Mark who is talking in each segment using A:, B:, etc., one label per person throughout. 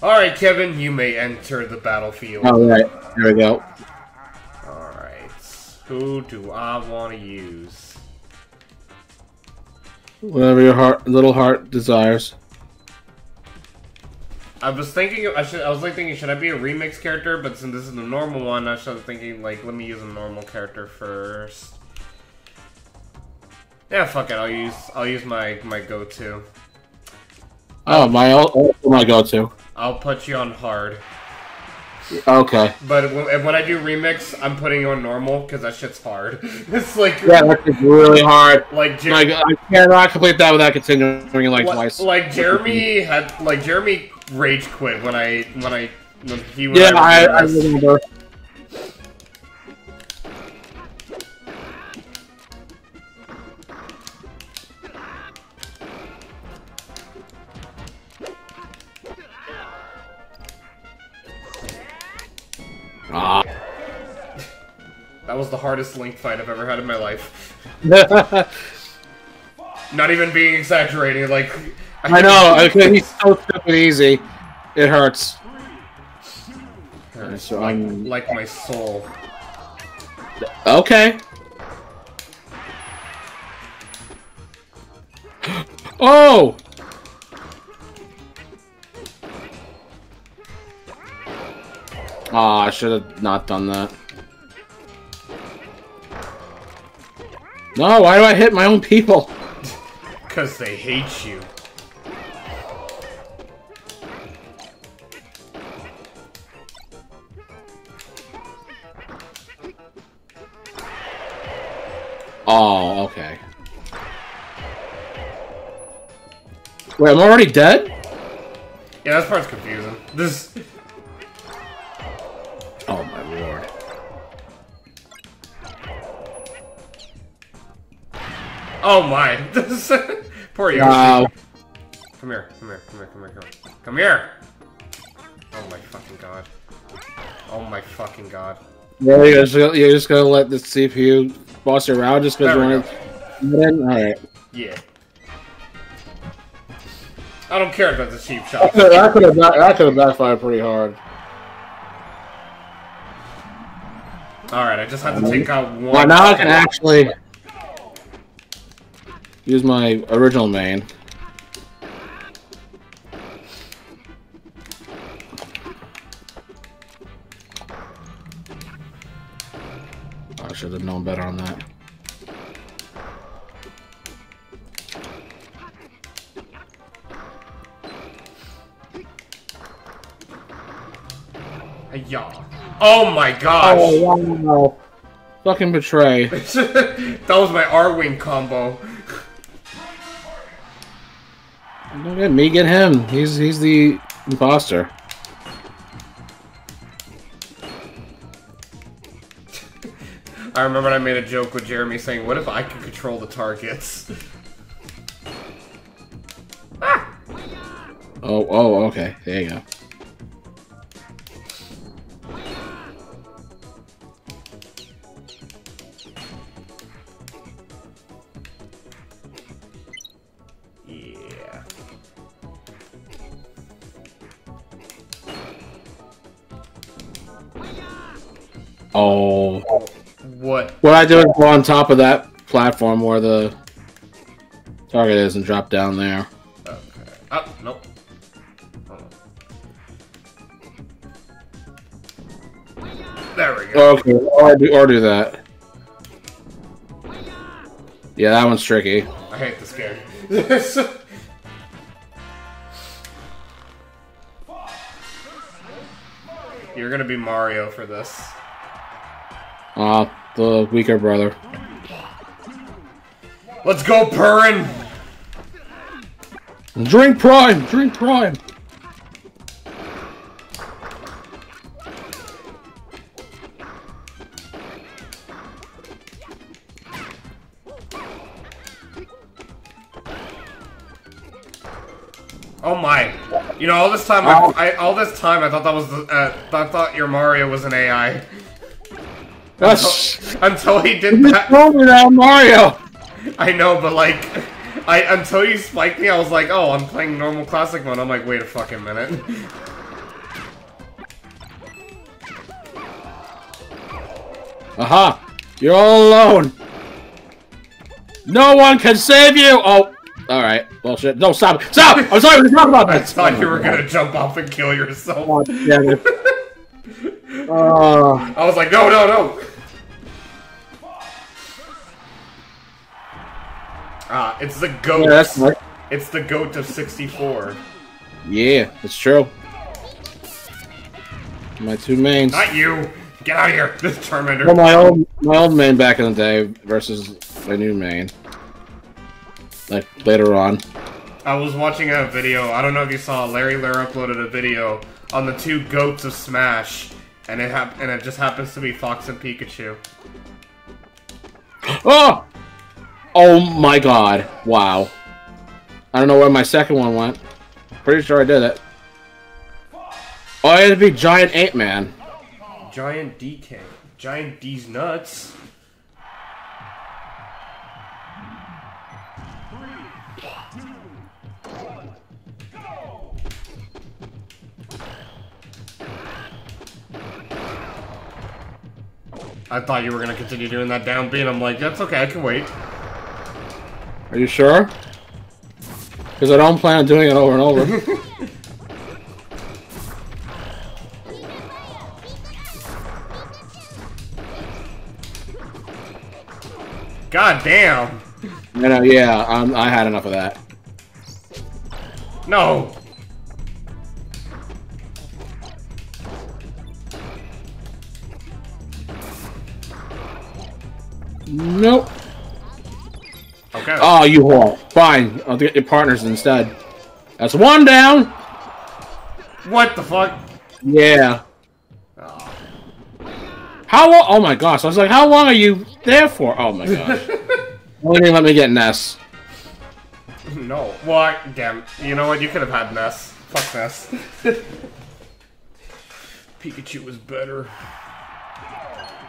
A: Alright, Kevin, you may enter the battlefield.
B: Alright, here we go.
A: Alright. Who do I want to use?
B: Whatever your heart, little heart desires.
A: I was thinking, I should. I was like thinking, should I be a remix character? But since this is the normal one, I started thinking, like, let me use a normal character first. Yeah, fuck it. I'll use. I'll use my my go-to.
B: Oh, my oh, my go-to.
A: I'll put you on hard.
B: Okay.
A: But when, when I do remix, I'm putting you on normal because that shit's hard. it's like
B: yeah, that's really hard.
A: Like,
B: Jer like I cannot complete that without continuing like,
A: like
B: twice.
A: Like Jeremy had, like Jeremy rage quit when I when I when he
B: yeah I, I remember.
A: Ah. That was the hardest Link fight I've ever had in my life. Not even being exaggerating, like...
B: I, I know, he's so stupid easy. It hurts.
A: hurts so like, I'm... like my soul.
B: Okay. Oh! Oh, I should have not done that. No, why do I hit my own people?
A: Because they hate you.
B: Oh, okay. Wait, I'm already dead?
A: Yeah, that part's confusing. This...
B: Oh my lord.
A: Oh my! Poor Yoshi. Wow. Come here, come here, come here, come here, come here. Come here! Oh my fucking god. Oh my fucking god.
B: Yeah, you're just, you're just gonna let the CPU boss around just because you want to. Alright.
A: Yeah. I don't care about the cheap shot.
B: That could have that could have backfired pretty hard.
A: Alright, I just have to um, take out one.
B: Well, now I can actually use my original main. I should have known better on that.
A: Yeah. Oh my gosh! Oh,
B: wow. Fucking betray.
A: that was my Arwing combo.
B: Don't get me, get him. He's he's the imposter.
A: I remember I made a joke with Jeremy saying, what if I could control the targets?
B: ah! Oh, oh, okay. There you go.
A: What?
B: I do is go on top of that platform where the target is and drop down there.
A: Okay. Oh, nope. There we go.
B: Okay, or do, or do that. Yeah, that one's tricky.
A: I hate this game. You're gonna be Mario for this.
B: Uh, the weaker brother.
A: Let's go, Purin!
B: Drink Prime! Drink Prime!
A: Oh my! You know, all this time, I, I, all this time, I thought that was the, uh, I thought your Mario was an AI. Until, until he did you that.
B: Throw me Mario.
A: I know, but like, I until you spiked me, I was like, oh, I'm playing normal classic mode. I'm like, wait a fucking minute.
B: Aha! You're all alone! No one can save you! Oh! Alright. Bullshit. No, stop! Stop! I'm sorry, we talked about
A: that!
B: I
A: thought oh, you were God. gonna jump off and kill yourself.
B: Oh, damn it. uh...
A: I was like, no, no, no! It's the goat.
B: Yeah, that's right.
A: It's the goat of 64.
B: Yeah, it's true. My two mains.
A: Not you! Get out of here! This Terminator.
B: Well, my old my old main back in the day versus my new main. Like later on.
A: I was watching a video, I don't know if you saw, Larry Lurr uploaded a video on the two goats of Smash, and it hap- and it just happens to be Fox and Pikachu.
B: Oh! Oh my god. Wow. I don't know where my second one went. Pretty sure I did it. Oh, it had to be Giant Ape Man.
A: Giant D King. Giant D's nuts. I thought you were gonna continue doing that down beat. I'm like, that's okay, I can wait.
B: Are you sure? Because I don't plan on doing it over and over.
A: God damn!
B: you know, yeah, um, I had enough of that.
A: No!
B: Nope.
A: Okay.
B: Oh, you whore. Fine, I'll get your partners instead. That's one down.
A: What the fuck?
B: Yeah.
A: Oh.
B: How long? Oh my gosh! I was like, how long are you there for? Oh my gosh! Why didn't let me get Ness?
A: No. Well, I, damn. You know what? You could have had Ness. Fuck Ness. Pikachu was better.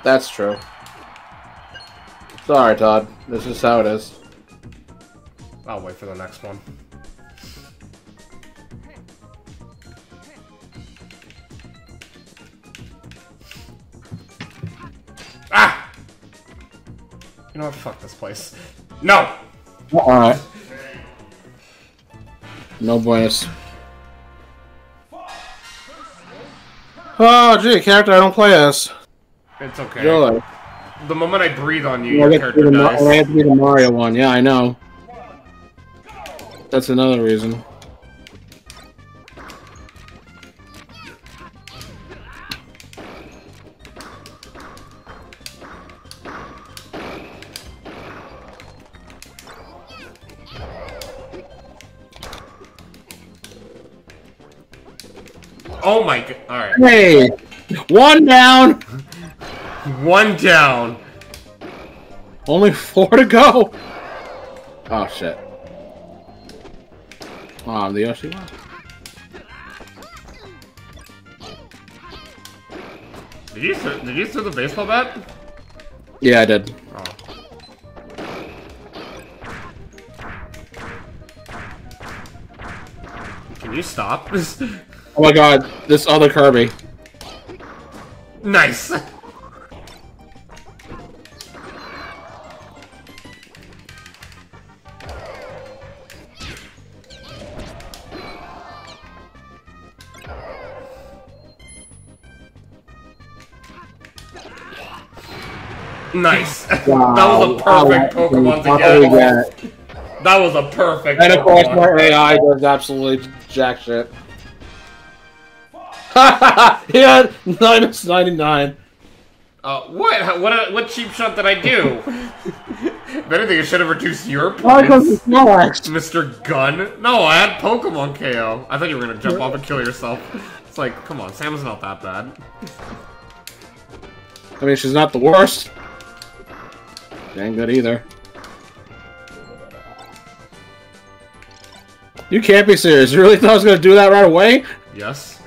B: That's true. Sorry, Todd. This is how it is.
A: I'll wait for the next one. Ah! You know what? Fuck this place. No!
B: Alright. No bonus. Oh, gee, character I don't play as.
A: It's okay.
B: Really?
A: The moment I breathe on you,
B: I
A: your
B: get to be
A: character dies.
B: I have to be the Mario one. Yeah, I know. That's another reason.
A: Oh my god. Alright.
B: Hey! One down!
A: One down.
B: Only four to go! Oh, shit. Oh, I'm the Yoshi one.
A: Did you th- did you throw the baseball bat?
B: Yeah, I did.
A: Oh. Can you stop?
B: Oh my god, this other Kirby.
A: nice. Nice.
B: Wow.
A: that was a perfect
B: Wow.
A: Pokemon to get.
B: do?
A: That was a perfect.
B: And of course,
A: Pokemon.
B: my AI does absolutely jack shit. he had minus 99.
A: Uh, what? What? What cheap shot did I do? if anything, I should have reduced your points.
B: goes the Snorlax?
A: Mr. Gun? No, I had Pokemon KO. I thought you were gonna jump off and kill yourself. It's like, come on, Sam's not that bad.
B: I mean, she's not the worst. Ain't good either. You can't be serious. You really thought I was gonna do that right away?
A: Yes.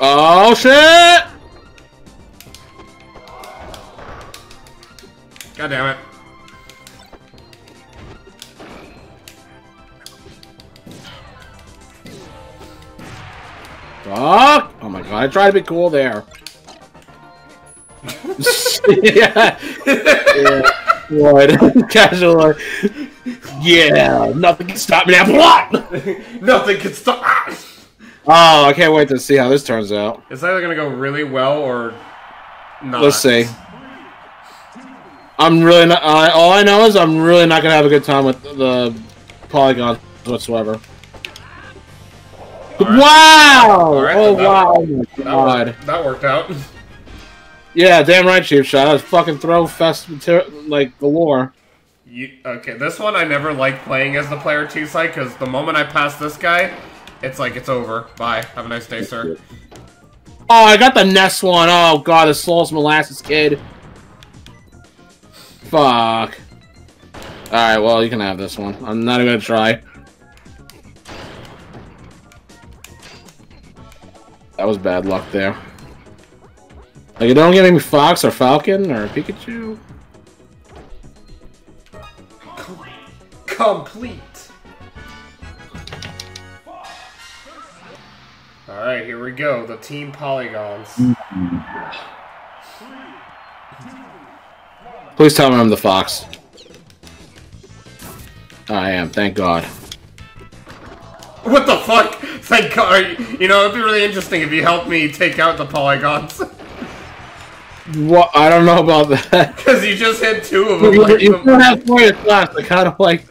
B: Oh shit!
A: God damn it.
B: Fuck! Oh my god, I tried to be cool there. Yeah. yeah. What? Casual. Yeah, nothing can stop me now. What?
A: nothing can stop.
B: Oh, I can't wait to see how this turns out.
A: It's either gonna go really well or not.
B: Let's see. I'm really not. Uh, all I know is I'm really not gonna have a good time with the polygons whatsoever. Right. Wow! Right, oh wow! Oh my
A: god! That worked, that worked out.
B: Yeah, damn right, Chief Shot. I was fucking throw fest like galore.
A: You, okay, this one I never like playing as the player two side because the moment I pass this guy, it's like it's over. Bye. Have a nice day, sir.
B: Oh, I got the Ness one. Oh god, the slowest molasses kid. Fuck. Alright, well, you can have this one. I'm not even gonna try. That was bad luck there. Like, you don't get any Fox or Falcon or Pikachu?
A: Complete! Alright, here we go. The Team Polygons.
B: Please tell me I'm the Fox. I am, thank God.
A: What the fuck? Thank God. You know, it'd be really interesting if you helped me take out the polygons.
B: What? I don't know about that.
A: Because you just hit two of them. You,
B: like, you still have points left. I kind of like...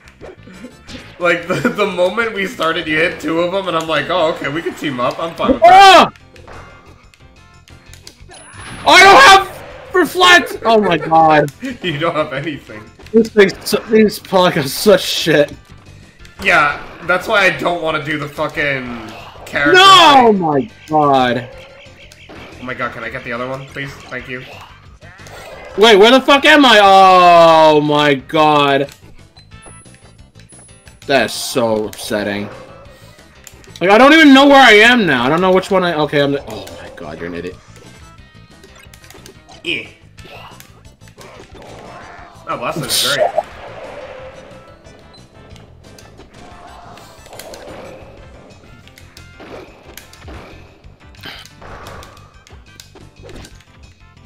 A: Like, the, the moment we started, you hit two of them, and I'm like, oh, okay, we can team up. I'm fine with that.
B: Oh, I don't have reflect! Oh my god.
A: you don't have anything.
B: This thing, these polygons such shit.
A: Yeah, that's why I don't want to do the fucking character.
B: No! Oh my god.
A: Oh my god, can I get the other one, please? Thank you.
B: Wait, where the fuck am I? Oh my god. That's so upsetting. Like, I don't even know where I am now. I don't know which one I... Okay, I'm the... Oh my god, you're an idiot.
A: Yeah. Oh, well, that's great.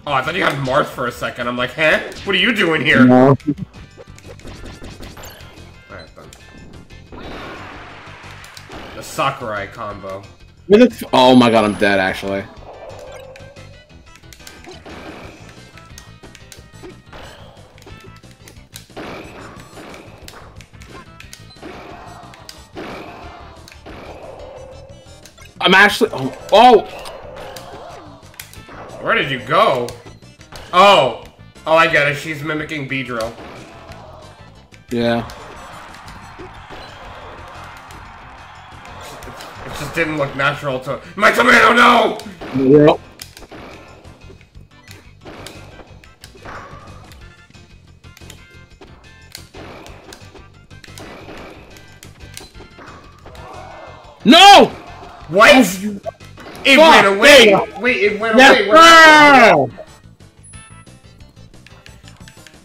A: Oh, I thought you had Marth for a second. I'm like, huh? What are you doing here? No. Alright, then. The Sakurai combo.
B: Oh my god, I'm dead, actually. I'm actually... Oh! oh.
A: Where did you go? Oh! Oh, I get it. She's mimicking Beedrill.
B: Yeah.
A: It just didn't look natural to- My tomato, no!
B: No!
A: What? Oh, it Fuck, went away! Wait, it went away!
B: What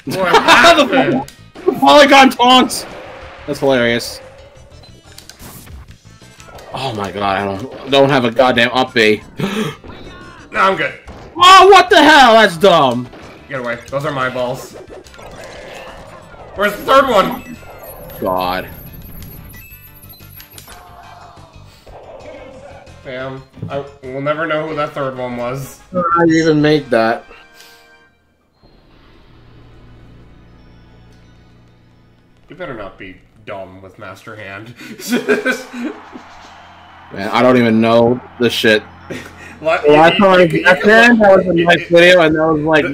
A: What happened?
B: the polygon taunts! That's hilarious. Oh my god, I don't don't have a goddamn up B.
A: no, I'm good.
B: Oh, what the hell? That's dumb.
A: Get away. Those are my balls. Where's the third one?
B: God.
A: Damn. I, we'll never know who that third one was.
B: You even make that?
A: You better not be dumb with Master Hand.
B: Man, I don't even know the shit. Last time I Master Hand, that was a nice video, and that was like,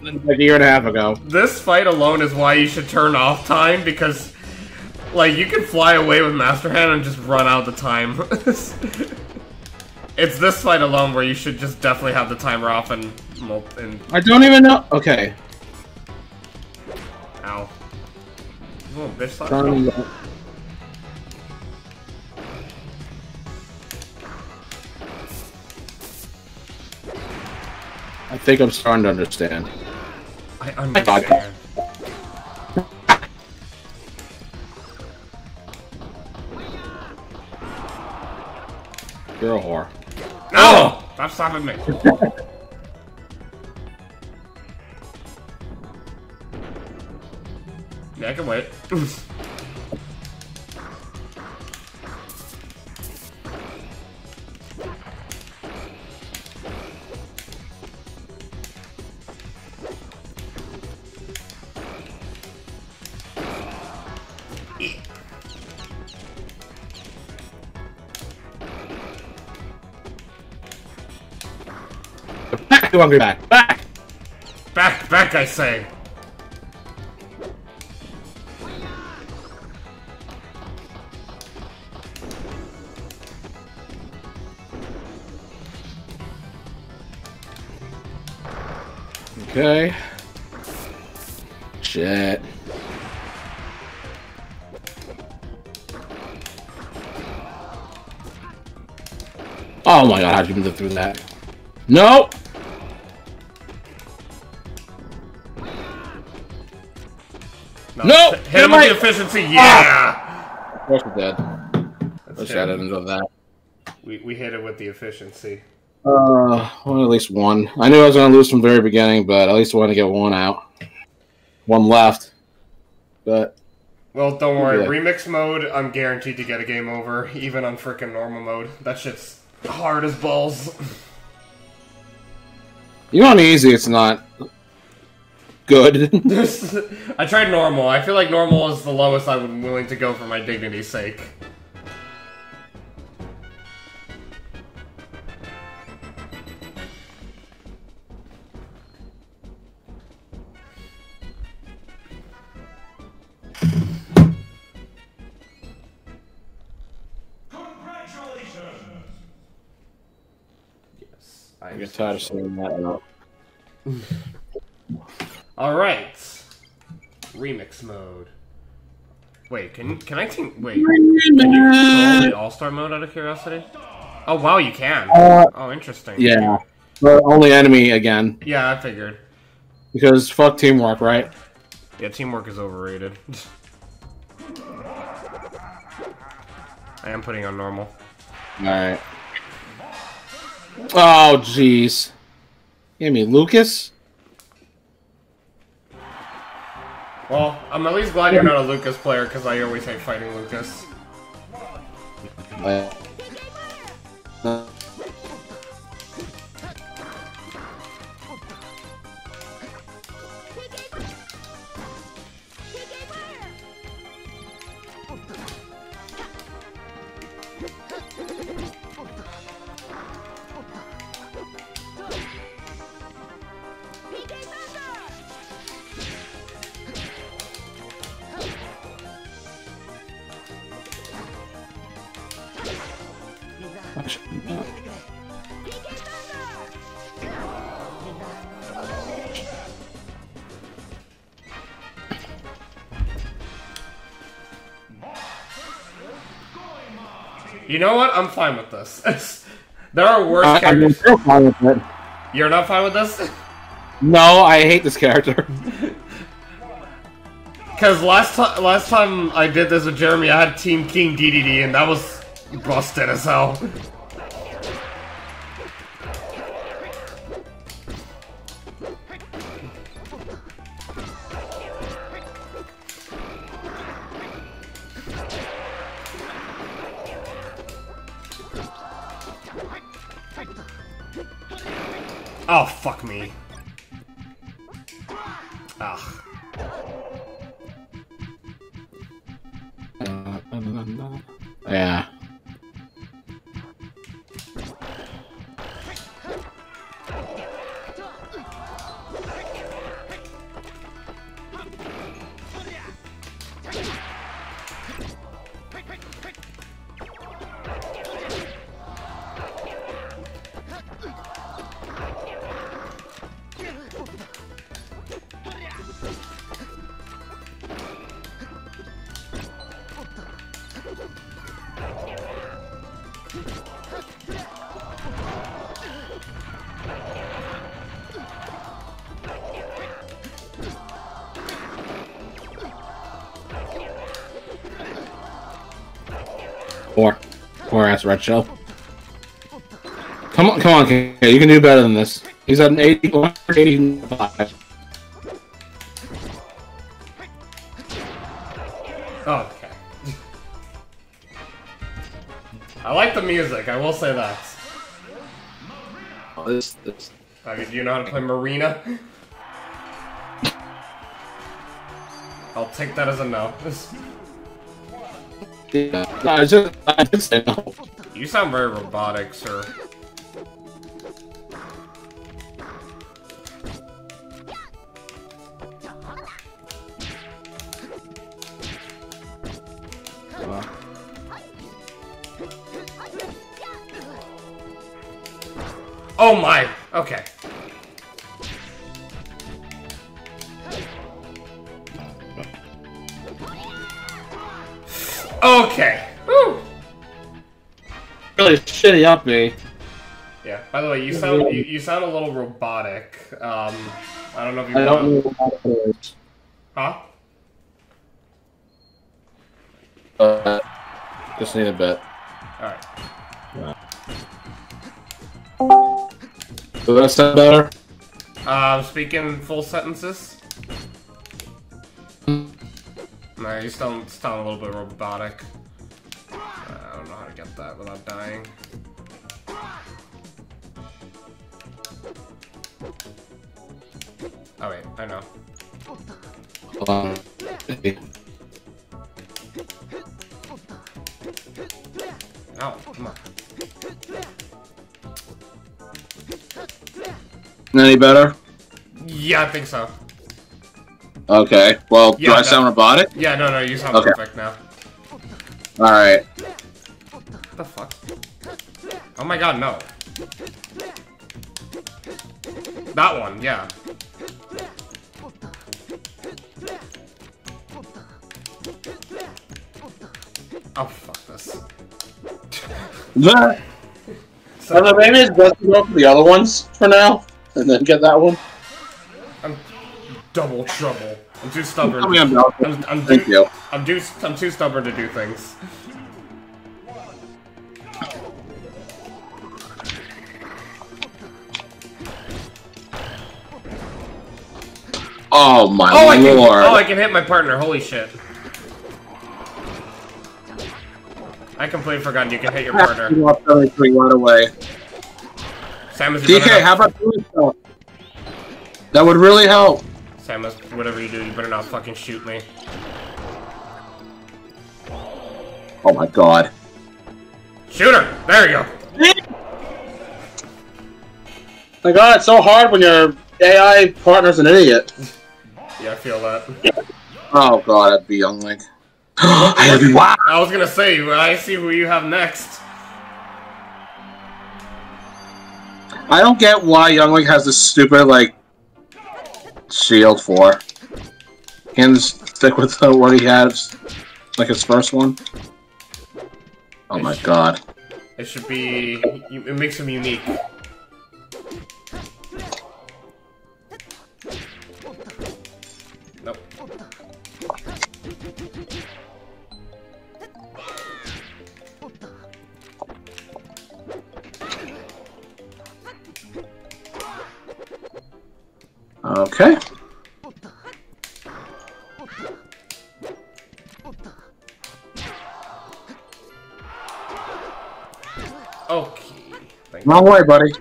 B: like a year and a half ago.
A: This fight alone is why you should turn off time, because, like, you can fly away with Master Hand and just run out the time. It's this fight alone where you should just definitely have the timer off and... and...
B: I don't even know... Okay.
A: Ow. Oh, bitch slap.
B: I think I'm starting to understand.
A: I understand.
B: You're a whore.
A: Oh! Stop stopping me. yeah, I can wait.
B: Back, you hungry back. Back!
A: back, back, I say.
B: Okay. Shit. Oh my god, how'd you live through that? No! No!
A: Hit him with the efficiency, yeah!
B: Of course we did.
A: That's
B: Wish
A: it.
B: I didn't do that.
A: We, we hit it with the efficiency.
B: Uh, well, at least one. I knew I was going to lose from the very beginning, but at least I want to get one out. One left. But,
A: Well, don't worry.
B: Yeah.
A: Remix mode, I'm guaranteed to get a game over, even on freaking normal mode. That shit's hard as balls.
B: you know, on easy, it's not good.
A: I tried normal. I feel like normal is the lowest I'm willing to go for my dignity's sake. Yes. I
B: I get tired of seeing that now.
A: Alright. Remix mode. Wait, can can I team wait, can you the all-star mode out of curiosity? Oh wow, you can.
B: Uh,
A: oh interesting.
B: Yeah. But only enemy again.
A: Yeah, I figured.
B: Because fuck teamwork, right?
A: Yeah, teamwork is overrated. I am putting on normal.
B: Alright. Oh, jeez. Give me Lucas?
A: Well, I'm at least glad you're not a Lucas player because I always hate fighting Lucas. I'm fine with this. there are worse
B: uh, I'm
A: characters.
B: still fine with it.
A: You're not fine with this?
B: No, I hate this character.
A: Because last time, last time I did this with Jeremy, I had Team King DDD, and that was busted as hell. Oh, fuck
B: Poor, poor ass red shell. Come on, come on, you can do better than this. He's at an 81, 85. Okay.
A: I like the music, I will say that.
B: Oh, this, this.
A: I mean, do you know how to play Marina? I'll take that as a no.
B: Yeah, no, I just, I just said no.
A: You sound very robotic, sir. Oh my! Okay. Okay.
B: Shitty up me.
A: Yeah. By the way, you sound you, you sound a little robotic. Um, I don't know if you
B: I don't know what.
A: Huh?
B: Uh, just need a bit.
A: All right.
B: Does that sound better?
A: Um, speaking full sentences. No, you sound sound a little bit robotic. Uh, I don't know how to get that without dying.
B: Any better?
A: Yeah, I think so.
B: Okay. Well, do
A: Yeah,
B: I
A: that-
B: sound robotic?
A: Yeah, no, no, you sound
B: Okay.
A: perfect now.
B: Alright.
A: What the fuck? Oh my god, no. That one, yeah. Oh, fuck this. So,
B: maybe it's best to go for the other ones for now, and then get that one.
A: I'm double trouble. I'm too stubborn.
B: I mean, I'm.
A: I'm, I'm,
B: Thank
A: too,
B: you.
A: I'm, too, I'm too stubborn to do things.
B: Oh my
A: Oh, I can,
B: lord.
A: oh, I can hit my partner. Holy shit. I completely forgot you can hit your partner.
B: You up everything right away.
A: Samus, you
B: DK, how about doing stuff? That would really help.
A: Samus, whatever you do, you better not fucking shoot me.
B: Oh my god.
A: Shoot her! There you go.
B: My god, it's so hard when your AI partner's an idiot.
A: Yeah, I feel that.
B: Oh god, I'd be young Link. I'd be wow.
A: I was gonna say, I see who you have next.
B: I don't get why Young Link has this stupid like shield for. Can't stick with uh, what he has, like his first one. Oh my god.
A: It should be. It makes him unique.
B: Okay.
A: Okay. Thank.
B: Wrong way, buddy.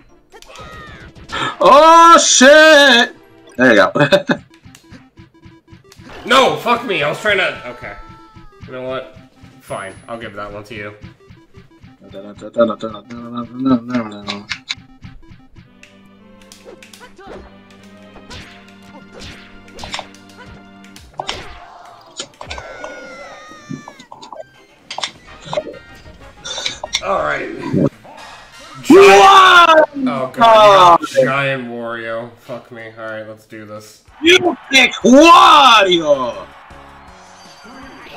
B: Oh shit! There you go.
A: No, fuck me. I was trying to. Okay. You know what? Fine. I'll give that one to you. All right. Giant. Oh god. you got Giant Wario. Fuck me. All right. Let's do this.
B: You pick Wario!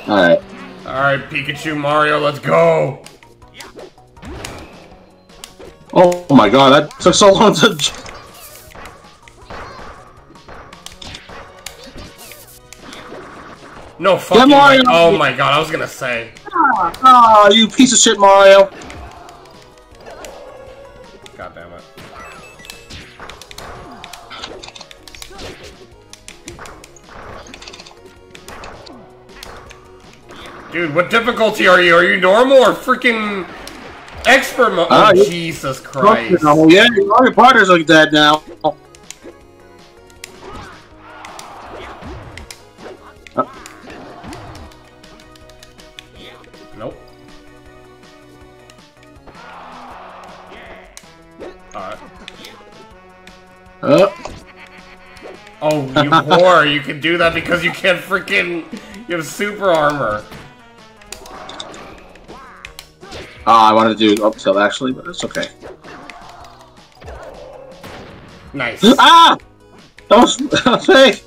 B: Alright.
A: All right, Pikachu Mario. Let's go.
B: Oh my god, that took so long to...
A: No fucking.
B: Mario.
A: way. Oh my god. I was gonna say.
B: Ah, you piece of shit, Mario.
A: God damn it. Dude, what difficulty are you? Are you normal or freaking Expert mode.
B: Ah,
A: Oh,
B: you-
A: Jesus Christ.
B: Oh, yeah, your partners are dead now.
A: Alright.
B: Uh,
A: Oh, you whore! You can do that because you can't freaking. You have super armor.
B: ah, I wanted to do up tilt actually, but it's okay.
A: Nice.
B: Ah! That was, that was fake!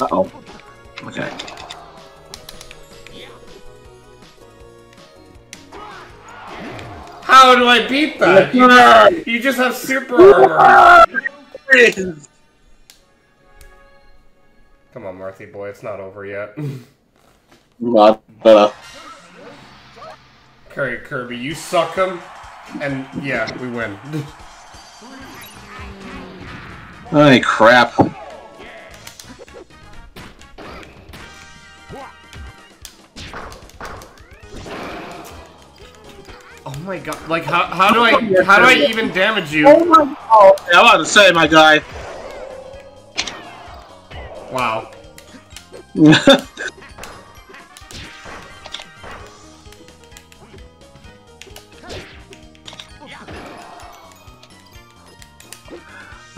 B: Uh oh. Okay.
A: How do I beat that? You just, you just have super armor. Come on, Marthy boy, it's not over yet.
B: Not better.
A: Kirby, Kirby, you suck him, and yeah, we win.
B: Ay, crap.
A: My god! Like, how how do I how do I even damage you?
B: Oh my god. Yeah, I want to say, my guy.
A: Wow.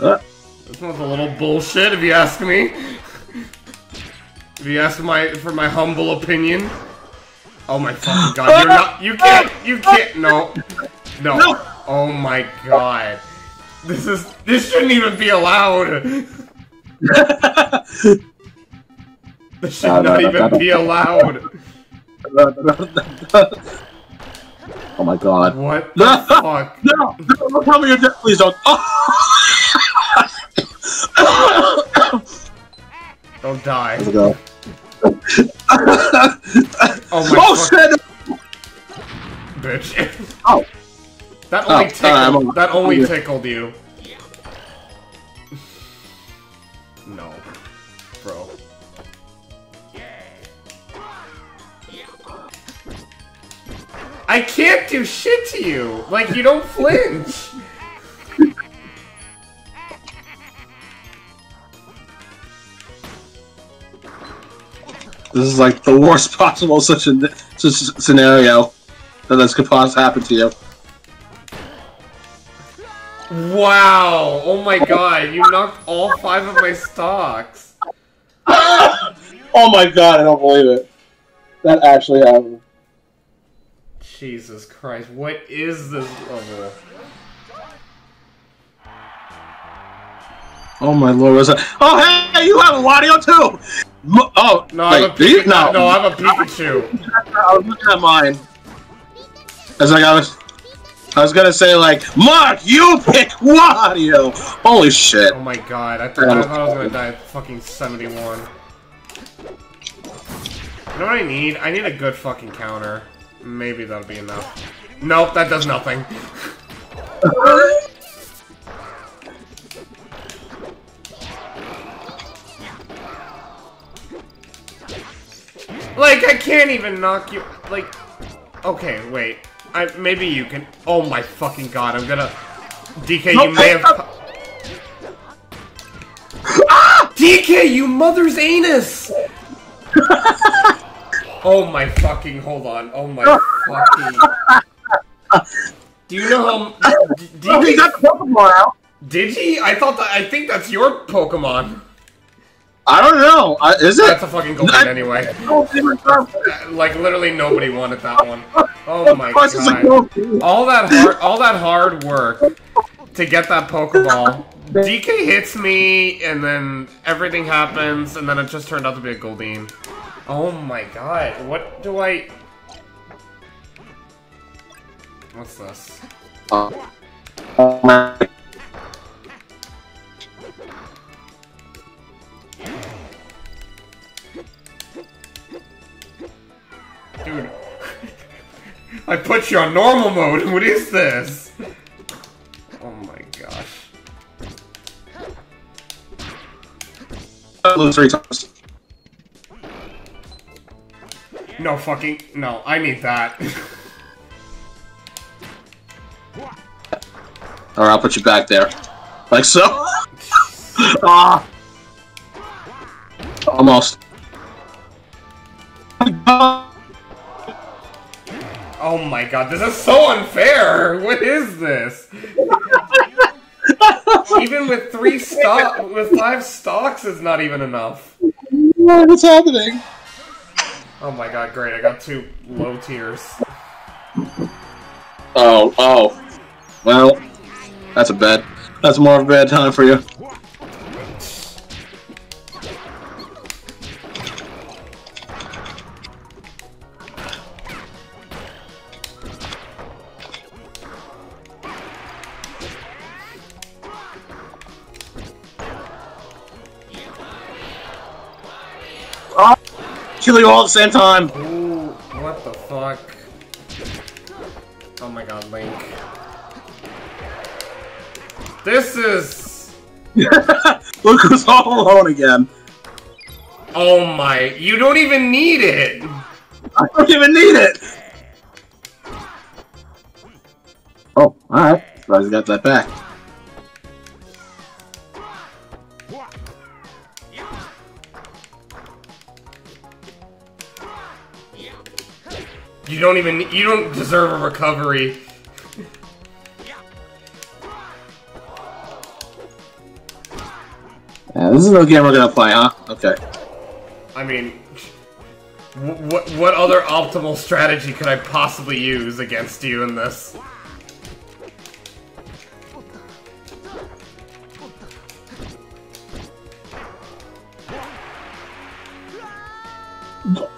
B: Uh,
A: This one's a little bullshit, if you ask me. If you ask my for my humble opinion. Oh my fucking god! You're not. You can't. You can't. No. No.
B: No.
A: Oh my god. This is. This shouldn't even be allowed. This should
B: No, no,
A: not
B: no,
A: even
B: no,
A: be
B: no.
A: allowed.
B: oh my god.
A: What the
B: No.
A: fuck?
B: No! No! Don't tell me you're dead! Please don't! Oh.
A: Don't die.
B: Let's go.
A: Oh my
B: oh
A: fuck,
B: shit!
A: bitch.
B: Oh.
A: That only
B: Oh,
A: tickled.
B: sorry,
A: that only
B: I'm
A: tickled you. No, bro. I can't do shit to you. Like you don't flinch.
B: This is like the worst possible such a such scenario that this could possibly happen to you.
A: Wow. Oh my god. You knocked all five of my stocks.
B: Oh my god, I don't believe it. That actually happened.
A: Jesus Christ. What is this level?
B: Oh my lord, was that? Oh hey, you have a Wario too! Oh,
A: No, I'm a
B: wait, do you?
A: Pikachu.
B: No,
A: no, I'm a Pikachu.
B: I was looking at mine. As like I was, I was gonna say like, Mark, you pick Wario. Holy shit!
A: Oh my god, I thought, I, thought I was gonna die at fucking 71. You know what I need? I need a good fucking counter. Maybe that'll be enough. Nope, that does nothing. Like, I can't even knock you. Like, okay, wait. I maybe you can. Oh my fucking god! I'm gonna. DK,
B: No,
A: you may have.
B: I-
A: Ah! DK, you mother's anus! oh my fucking. Hold on. Oh my fucking. Do you know how?
B: Oh, he got the Pokemon out.
A: did he? I thought that. I think that's your Pokemon.
B: I don't know. Uh, is it?
A: That's a fucking gold
B: I-
A: anyway.
B: They were perfect.
A: Uh, Like literally nobody wanted that one. Oh my
B: Of course, it's a
A: god. all that hard all that hard work to get that Pokeball. DK hits me and then everything happens and then it just turned out to be a Goldeen. Oh my god, what do I What's this?
B: Oh my
A: Dude. I put you on normal mode. What is this? Oh my gosh.
B: lose three times.
A: No fucking no. I need that.
B: Alright, I'll put you back there. Like so. ah. Almost.
A: oh Oh my god, this is so unfair. What is this? even with three stock, with five stocks, is not even enough.
B: What's happening?
A: Oh my god, great! I got two low tiers.
B: Oh, oh. Well, that's a bad. That's more of a bad time for you. Kill you all at the same time.
A: Ooh, what the fuck? Oh my god, Link. This is.
B: Look who's all alone again.
A: Oh my. You don't even need it!
B: I don't even need it. Oh, alright. Surprised I got that back.
A: You don't even. You don't deserve a recovery.
B: Yeah, this is no game we're gonna play, huh? Okay.
A: I mean. What, what other optimal strategy could I possibly use against you in this?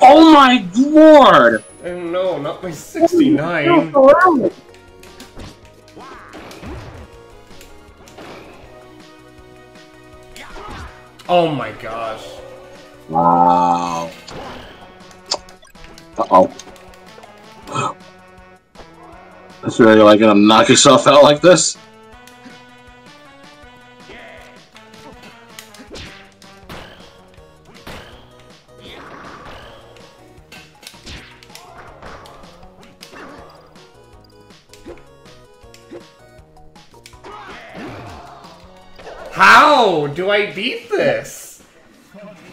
B: Oh my lord!
A: Oh no, not my 69. Oh my gosh.
B: Wow. Uh oh. That's really like gonna knock yourself out like this?
A: How do I beat this?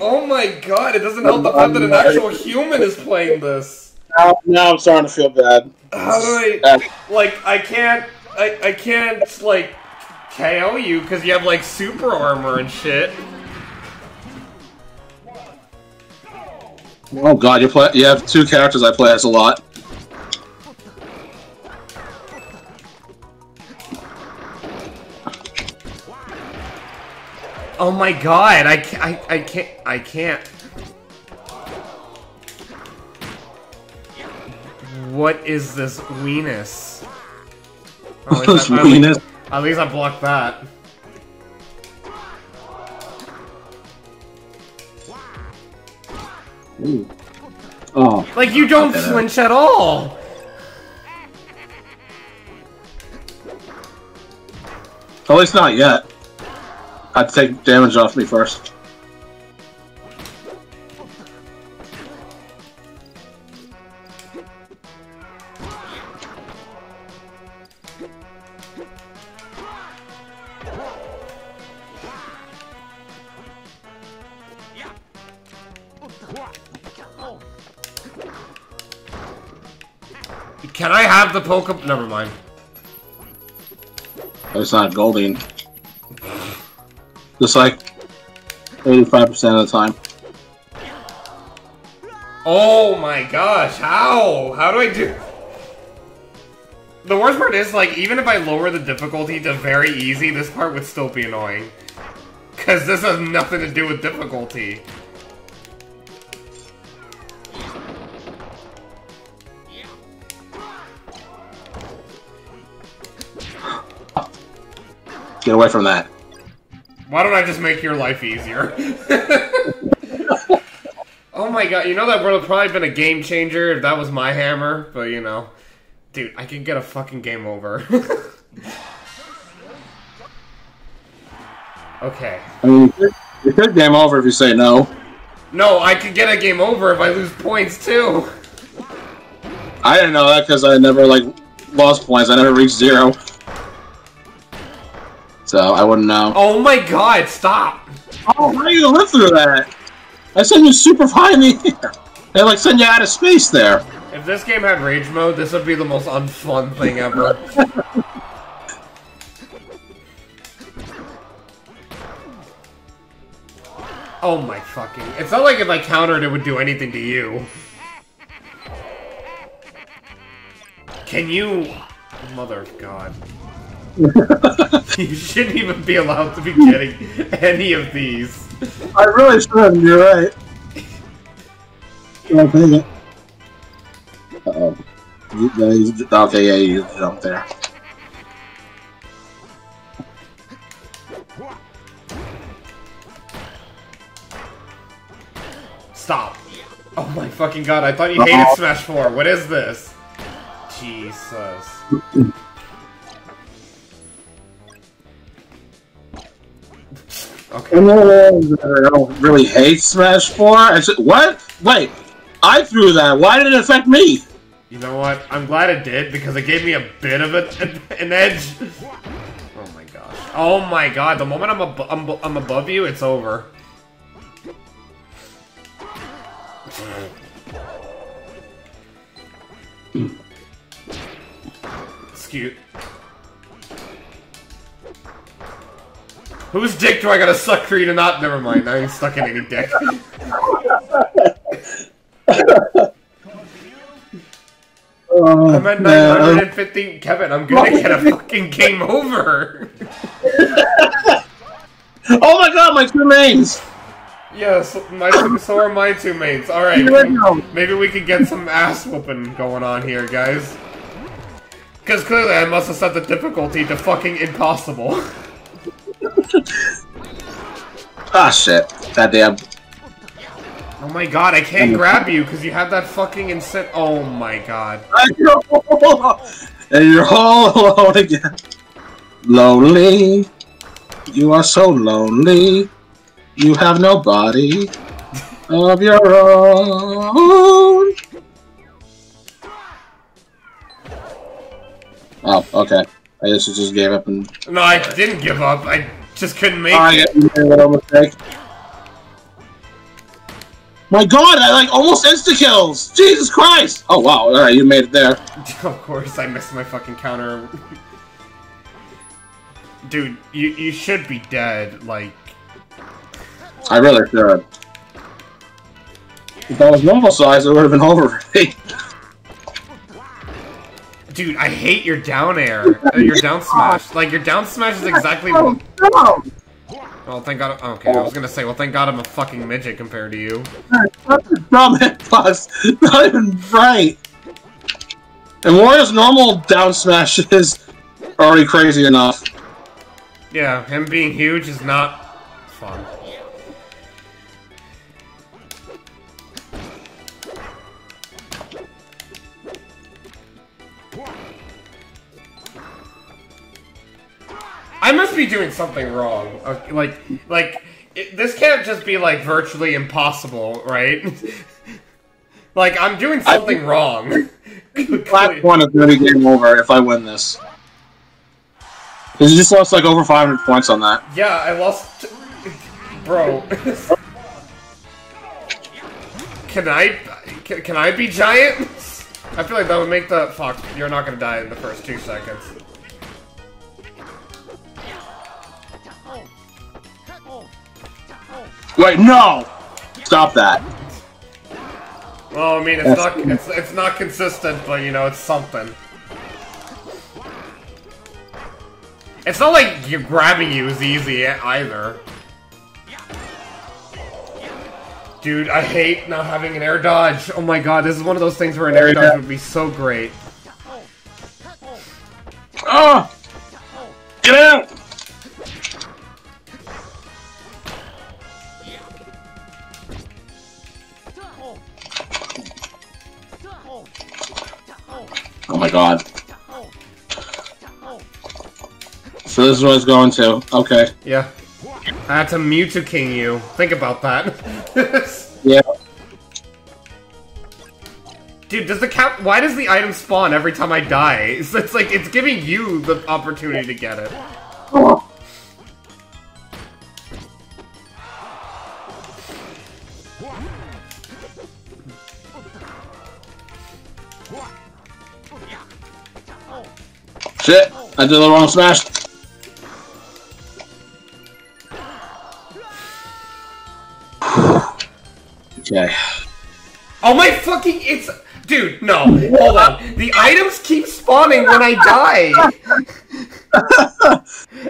A: Oh my god, it doesn't help the fact that an actual human is playing this.
B: Now, now I'm starting to feel bad.
A: How do I like I can't I I can't like KO you because you have like super armor and shit.
B: oh god, you play. You have two characters I play as a lot.
A: Oh my god, I can't I, I can't I can't. What is this weenus? Oh, at least I- at least-
B: Venus.
A: At least I blocked that.
B: Ooh. Oh,
A: Like you don't flinch at all.
B: at least not yet. I'd take damage off me first.
A: Can I have the Poke? Never mind.
B: It's not Goldeen. Just like 85% of the time.
A: Oh my gosh, how? How do I do? The worst part is, like, even if I lower the difficulty to very easy, this part would still be annoying. Because this has nothing to do with difficulty.
B: Get away from that.
A: Why don't I just make your life easier? oh my god, you know that would have probably been a game changer if that was my hammer, but you know. Dude, I can get a fucking game over. okay.
B: I mean, You could game over if you say no.
A: No, I could get a game over if I lose points too.
B: I didn't know that because I never like lost points. I never reached zero. So I wouldn't know.
A: Oh my god, stop!
B: Oh, how do you live through that? I sent you super high in the air. They like send you out of space there.
A: If this game had rage mode, this would be the most unfun thing ever. oh my fucking... It's not like if I countered it would do anything to you. Can you... Mother of God. you shouldn't even be allowed to be getting any of these.
B: I really shouldn't. You're right. Oh, dang it. Uh-oh. You- yeah, he's- Okay, yeah, you jumped there.
A: Stop. Oh my fucking god, I thought you hated Smash 4. What is this? Jesus.
B: I don't really hate Smash 4. I said, what? Wait, I threw that. Why did it affect me?
A: You know what? I'm glad it did because it gave me a bit of a, an edge. Oh my gosh. Oh my god, the moment I'm, ab I'm, I'm above you, it's over. It's cute. Whose dick do I gotta suck for you to not? Never mind, I ain't stuck in any dick.
B: Oh,
A: I'm at
B: man, um,
A: 950. Kevin, I'm gonna get a fucking game over.
B: oh my god, my two names!
A: yes, my two, so are my two mates. All right,
B: Here we go.
A: maybe we could get some ass whooping going on here, guys. Because clearly I must have set the difficulty to fucking impossible.
B: Ah, shit. That damn.
A: Oh my god, I can't grab you because you have that fucking instant. Oh my god.
B: and you're all alone again. Lonely. You are so lonely. You have nobody of your own. Oh, okay. I guess you just gave up and.
A: No, I didn't give up. I just couldn't make
B: I
A: it.
B: made a little mistake. My god, I like almost insta kills! Jesus Christ! Oh wow, alright, you made it there.
A: Of course, I missed my fucking counter. Dude, you you should be dead. Like,
B: I really should. If I was normal size, it would have been over.
A: dude, I hate your down air, uh, your down smash. Like your down smash is exactly. What,
B: no!
A: well, thank God. Okay, I was gonna say, well, thank God I'm a fucking midget compared to you.
B: That's a dumb hitbox. Not even right. And Wario's normal down smash is already crazy enough.
A: Yeah, him being huge is not fun. I must be doing something wrong. Okay, like, like it, this can't just be like virtually impossible, right? like I'm doing something wrong.
B: Last one is gonna be game over if I win this. Because you just lost like over 500 points on that.
A: Yeah, I lost. Bro. can I. Can, can I be giant? I feel like that would make the. Fuck, you're not gonna die in the first two seconds.
B: Wait, no! Stop that.
A: Well, I mean, it's not. It's, it's not consistent, but you know, it's something. It's not like you're grabbing you is easy either. Dude, I hate not having an air dodge. Oh my god, this is one of those things where an air dodge would be so great.
B: Oh! Get out! My god. So this is what it's going to. Okay.
A: Yeah. I had to Mewtwo King you. Think about that.
B: Yeah.
A: Dude, does the cap? Why does the item spawn every time I die? It's, it's like it's giving you the opportunity to get it. Oh.
B: Shit, I did the wrong smash. okay.
A: Oh my fucking! It's dude. No, hold on. The items keep spawning when I die.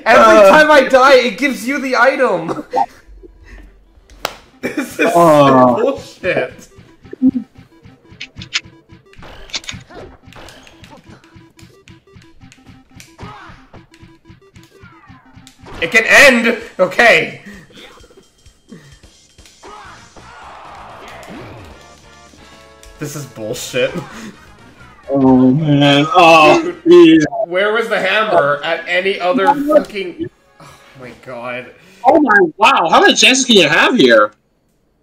A: Every uh. time I die, it gives you the item. This is
B: Oh.
A: bullshit. It can end. Okay. This is bullshit.
B: Oh man. Oh.
A: Where was the hammer at any other fucking? Oh my god.
B: Oh my. Wow. How many chances can you have here?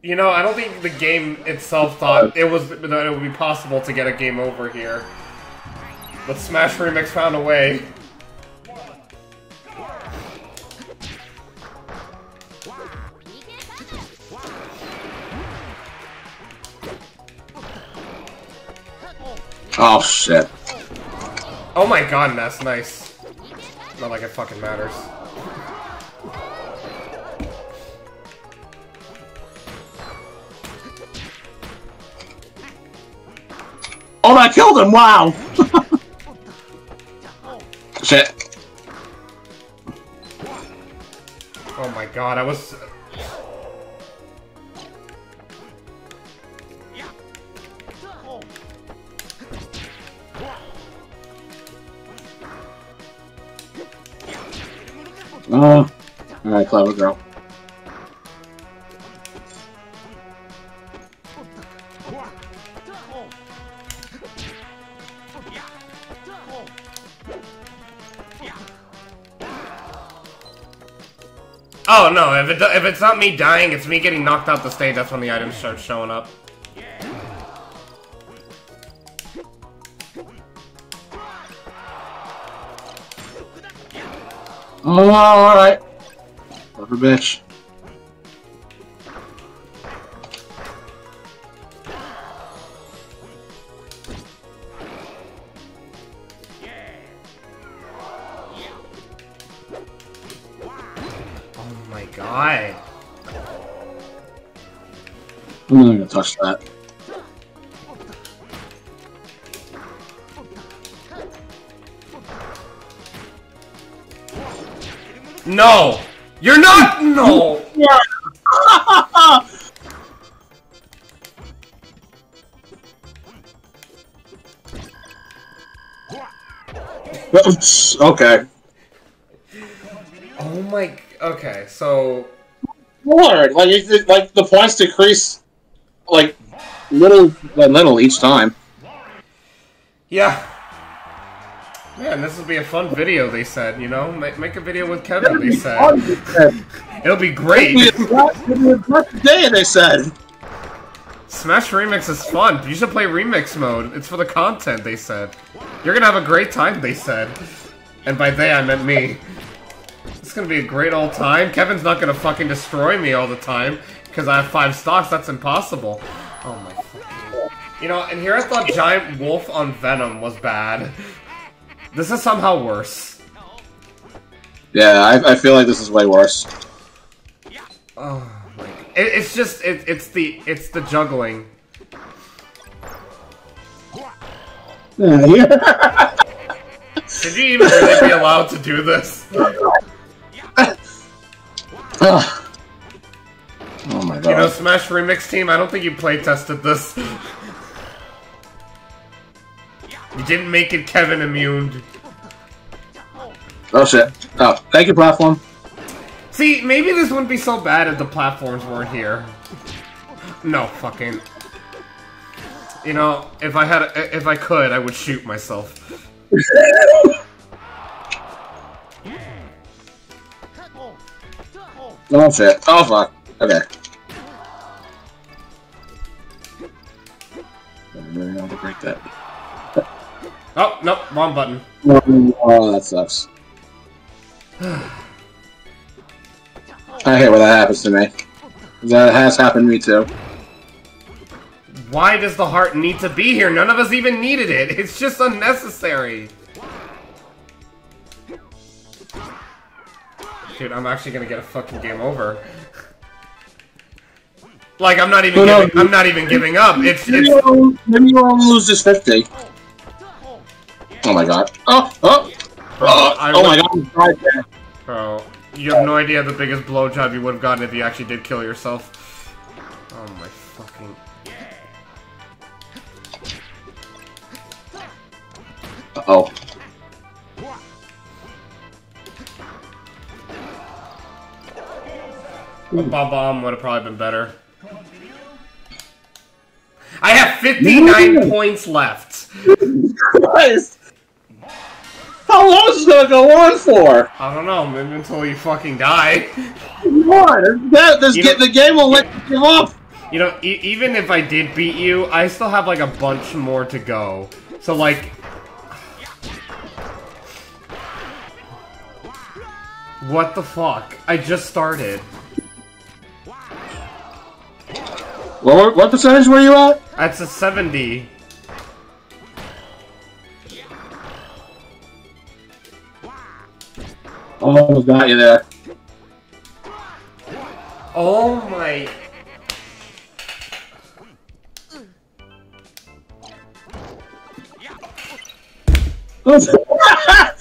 A: You know, I don't think the game itself thought it was that it would be possible to get a game over here. But Smash Remix found a way.
B: Oh shit.
A: Oh my god, that's nice. Not like it fucking matters.
B: Oh, I killed him! Wow. shit.
A: Oh my god, I was.
B: Oh. All right, clever girl.
A: Oh no, if, it, if it's not me dying, it's me getting knocked out the stage, that's when the items start showing up.
B: Oh, all right. Clever bitch.
A: Oh my god.
B: I'm not gonna touch that.
A: No! You're not! No!
B: okay.
A: Oh my. Okay, so.
B: Lord, like it, like the points decrease, like little by little each time.
A: Yeah. Man, this will be a fun video, they said, you know? Make, make a video with Kevin, they said. It'll be great.
B: It'll be a Day they said.
A: Smash Remix is fun. You should play Remix mode. It's for the content, they said. You're gonna have a great time, they said. And by they, I meant me. It's gonna be a great old time. Kevin's not gonna fucking destroy me all the time, because I have five stocks. That's impossible. Oh my fucking... You know, and here I thought Giant Wolf on Venom was bad. This is somehow worse.
B: Yeah, I, I feel like this is way worse.
A: Oh my... It, it's just, it, it's the, it's the juggling. Should you even really be allowed to do this?
B: Oh my god!
A: You know. Smash Remix team, I don't think you play tested this. You didn't make it Kevin immune.
B: Oh shit. Oh, thank you, platform.
A: See, maybe this wouldn't be so bad if the platforms weren't here. No, fucking. You know, if I had, if I could, I would shoot myself.
B: Oh shit. Oh fuck. Okay. I'm really gonna break that.
A: Oh, nope, wrong button.
B: Oh, that sucks. I hate when that happens to me. That has happened to me too.
A: Why does the heart need to be here? None of us even needed it. It's just unnecessary. Dude, I'm actually gonna get a fucking game over. Like I'm not even
B: knows?
A: giving, I'm not even giving up. It's
B: Maybe
A: it's
B: you'll, maybe you'll lose this 50. Oh my god. Oh, oh! Oh,
A: I
B: oh my god, I'm right there.
A: Bro, you have no idea the biggest blowjob you would have gotten if you actually did kill yourself. Oh my fucking.
B: Uh Oh.
A: A bomb bomb would have probably been better. I have 59 points left.
B: Christ! How long is this gonna go on for?
A: I don't know, maybe until you fucking die.
B: What? That, this the game will let you give up.
A: You know, e even if I did beat you, I still have like a bunch more to go. So like... What the fuck? I just started.
B: What, what percentage were you at?
A: That's a 70.
B: Almost got you there.
A: Oh my...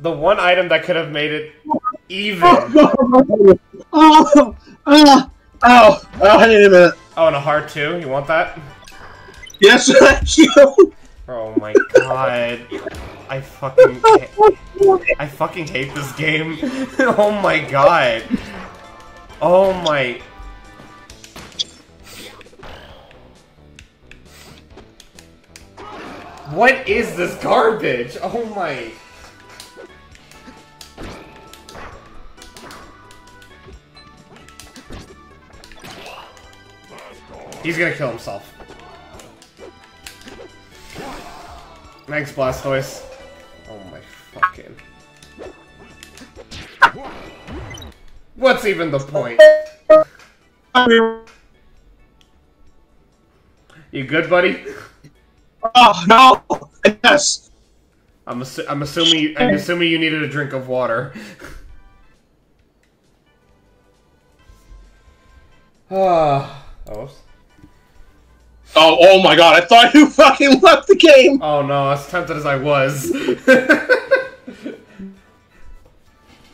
A: The one item that could have made it even.
B: oh, oh, oh, oh, hang on a minute.
A: Oh, and a heart too? You want that?
B: Yes, you.
A: Oh my god. I fucking I fucking hate this game. oh my god. Oh my What is this garbage? Oh my He's gonna kill himself. Thanks, Blastoise. Oh my fucking. What's even the point? You good, buddy?
B: Oh no! Yes.
A: I'm, assu- I'm assuming I'm assuming you needed a drink of water. Ah. oh. oops.
B: Oh, oh my god! I thought you fucking left the game.
A: Oh no, as tempted as I was.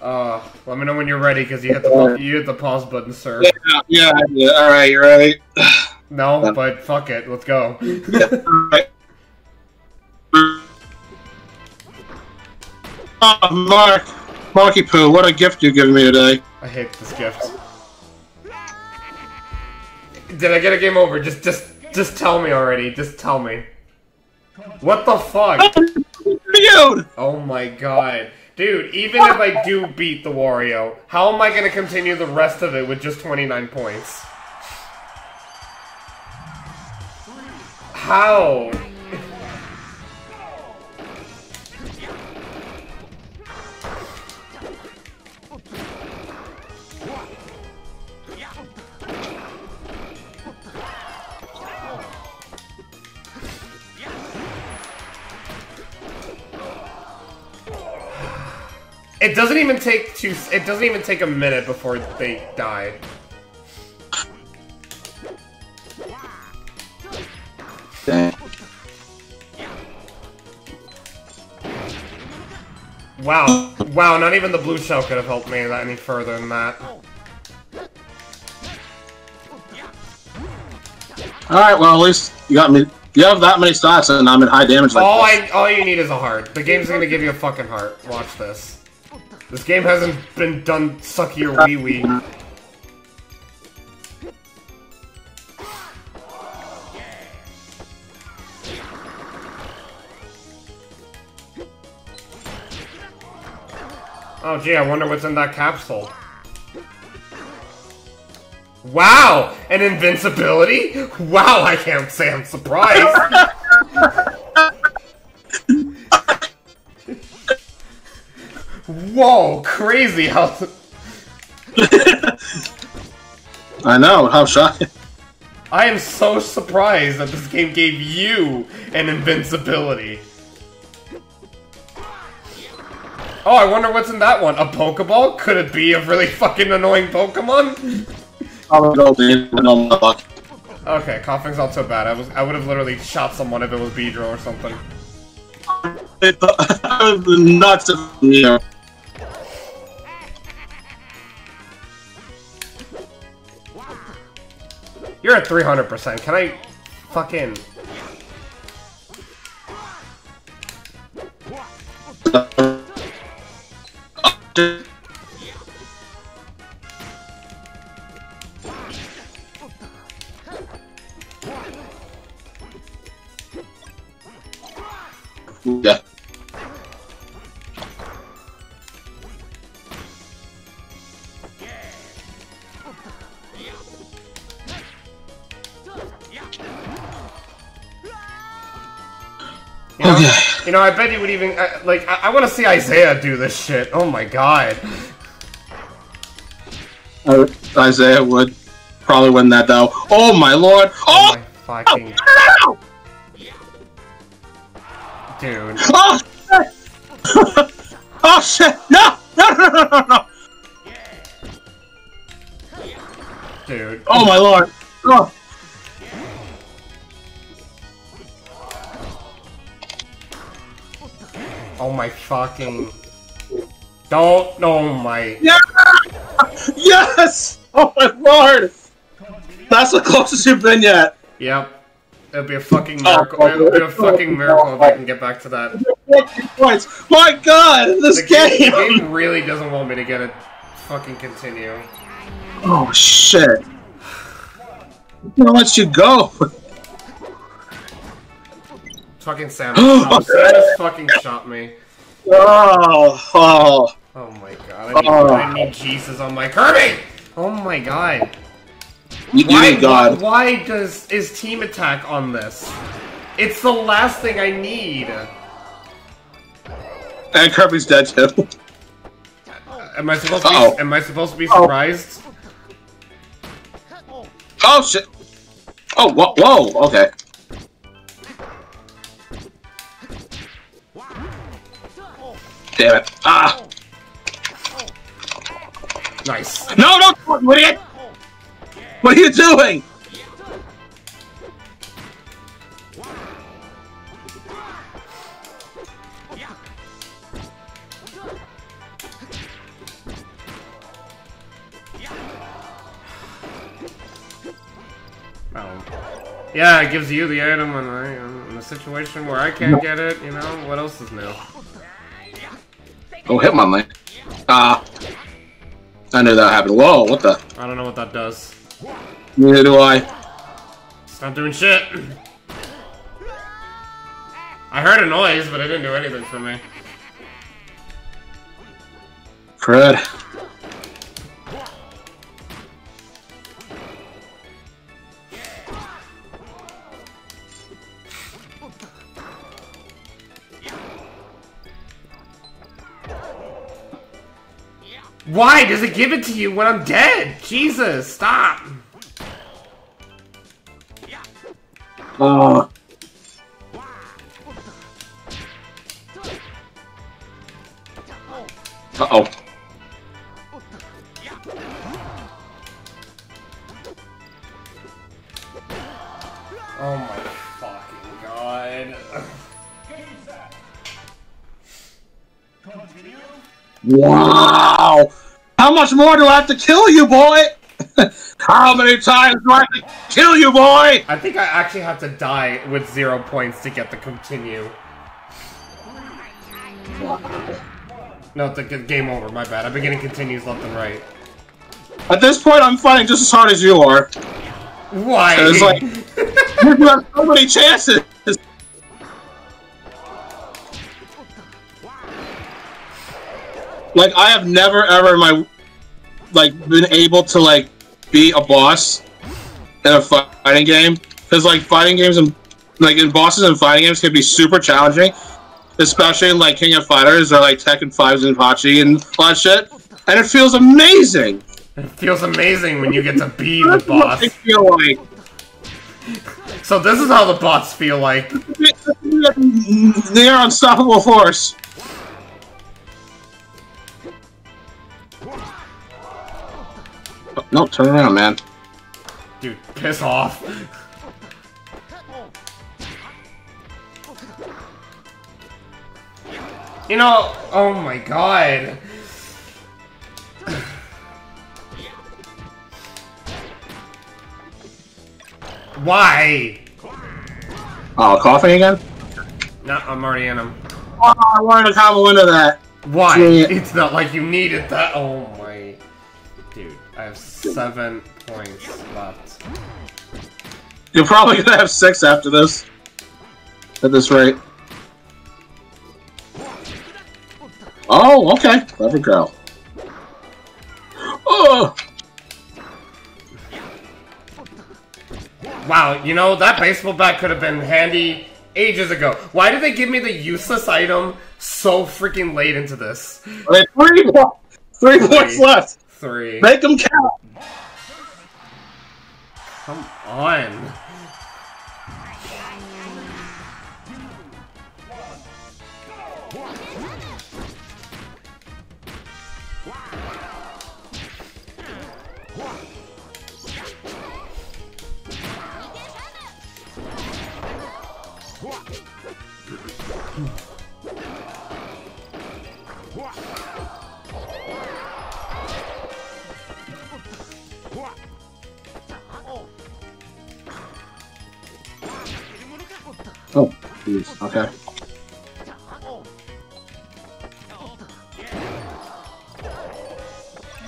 A: uh, let me know when you're ready, because you hit the you hit the pause button, sir.
B: Yeah, yeah, yeah. All right, you're ready?
A: No, but fuck it, let's go.
B: Oh, Mark, Marky Poo, what a gift you're giving me today.
A: I hate this gift. Did I get a game over? Just, just, just tell me already. Just tell me. What the fuck?
B: Dude!
A: Oh my god. Dude, even if I do beat the Wario, how am I gonna continue the rest of it with just 29 points? How? Doesn't even take two. It doesn't even take a minute before they die.
B: Dang.
A: Wow, wow! Not even the blue shell could have helped me any further than that.
B: Alright, well, at least you got me. You have that many stats, and I'm in high damage like
A: All
B: this.
A: I, all you need is a heart. The game's gonna give you a fucking heart. Watch this. This game hasn't been done suckier wee wee. Oh gee, I wonder what's in that capsule. Wow! An invincibility? Wow, I can't say I'm surprised! Whoa, crazy how...
B: I know, how shocking.
A: I am so surprised that this game gave you an invincibility. Oh, I wonder what's in that one. A Pokeball? Could it be a really fucking annoying Pokemon?
B: I'll go in and on my luck.
A: Okay, Koffing's not so bad. I was I would have literally shot someone if it was Beedrill or something.
B: It, uh, nuts of you know.
A: You're at 300%. Can I fucking...
B: Yeah.
A: You know,
B: Okay.
A: you know, I bet he would even... Uh, like, I, I want to see Isaiah do this shit. Oh my god.
B: Uh, Isaiah would probably win that though. Oh my lord!
A: Oh
B: Oh!
A: my fucking...
B: Oh!
A: Dude.
B: Oh! shit! oh shit! No! No! No! No! No! no.
A: Dude.
B: Oh my lord! Oh!
A: Oh my fucking... Don't... Oh my...
B: Yeah! Yes! Oh my lord! That's the closest you've been yet.
A: Yep. It'd be a fucking miracle.
B: Oh,
A: It'd be a fucking miracle if I can get back to that.
B: points. My God! This
A: The game,
B: game.
A: the game really doesn't want me to get it fucking continue.
B: Oh shit! I'm gonna let you go.
A: Fucking Sam. oh, Samus fucking shot me.
B: Oh, oh.
A: Oh my god. I need,
B: Oh.
A: I need Jesus on my Kirby! Oh my god.
B: You,
A: Why,
B: need God.
A: why does is team attack on this? It's the last thing I need.
B: And Kirby's dead too.
A: Uh, am I supposed to be, am I supposed to be
B: Oh.
A: surprised?
B: Oh shit! Oh, whoa, whoa, okay. Damn it. Ah!
A: Nice.
B: No, no, you idiot! What are you doing?
A: Oh. Yeah, it gives you the item when I am in a situation where I can't get it, you know? What else is new?
B: Oh, Hitmonlee. Ah. I knew that happened. Whoa, what the?
A: I don't know what that does.
B: Neither do I.
A: It's not doing shit. I heard a noise, but it didn't do anything for me.
B: Fred.
A: Why does it give it to you when I'm dead? Jesus, stop.
B: Oh. Uh oh.
A: Oh my fucking god.
B: Wow! How much more do I have to kill you, boy? How many times do I have to kill you, boy?
A: I think I actually have to die with zero points to get the continue. No, the g- game over, my bad. I've been getting continues left and right.
B: At this point, I'm fighting just as hard as you are.
A: Why?
B: It's like- You have so many chances. Like I have never ever in my like been able to like beat a boss in a fighting game because like fighting games and like in bosses and fighting games can be super challenging, especially in like King of Fighters or like Tekken 5s and Pachi and all that shit. And it feels amazing.
A: It feels amazing when you get to be the boss.
B: I feel like.
A: So this is how the bots feel like.
B: They are unstoppable force. No, turn around, man.
A: Dude, piss off. You know, oh my god. Why?
B: Oh, Koffing again?
A: No, I'm already in them.
B: Oh, I wanted to combo into that.
A: Why? It's not like you needed that. Oh seven points left.
B: You're probably gonna have six after this. At this rate. Oh, okay. Clever girl. Oh!
A: Wow, you know, that baseball bat could have been handy ages ago. Why did they give me the useless item so freaking late into this?
B: Three, three points left.
A: Three.
B: Make them count.
A: Come on.
B: Jeez. Okay.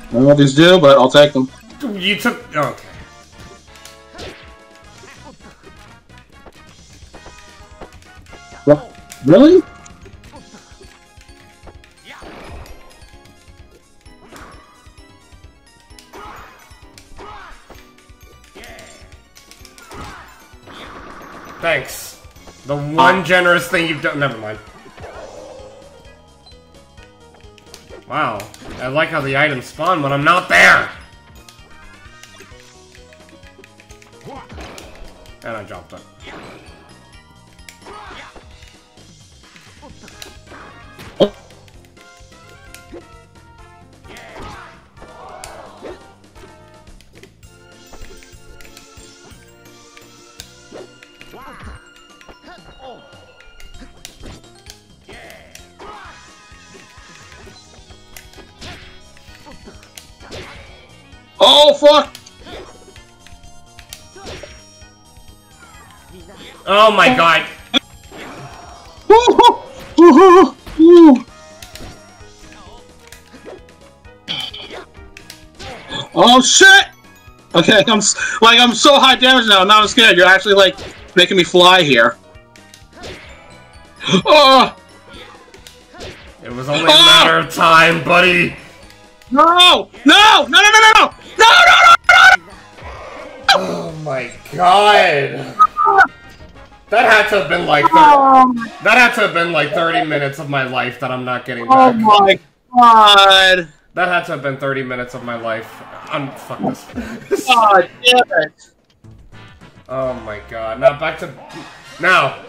B: I don't know what these do, but I'll take them.
A: You took. Oh, okay.
B: What? Really?
A: Thanks. The one uh, generous thing you've done. Never mind. Wow. I like how the items spawn when I'm not there! And I dropped it.
B: Oh, fuck!
A: Oh my oh. god.
B: Ooh, ooh. Oh shit! Okay, I'm like I'm so high damage now. Now I'm not scared. You're actually like making me fly here. Oh
A: It was only a matter of ah! time, buddy.
B: No! No! No! No! No! No! No! No! No! No!
A: Oh my god. That had to have been like thir- that had to have been like 30 minutes of my life that I'm not getting back.
B: Oh my god!
A: That had to have been 30 minutes of my life. I'm fuck this.
B: God damn it!
A: oh my god. Now back to now.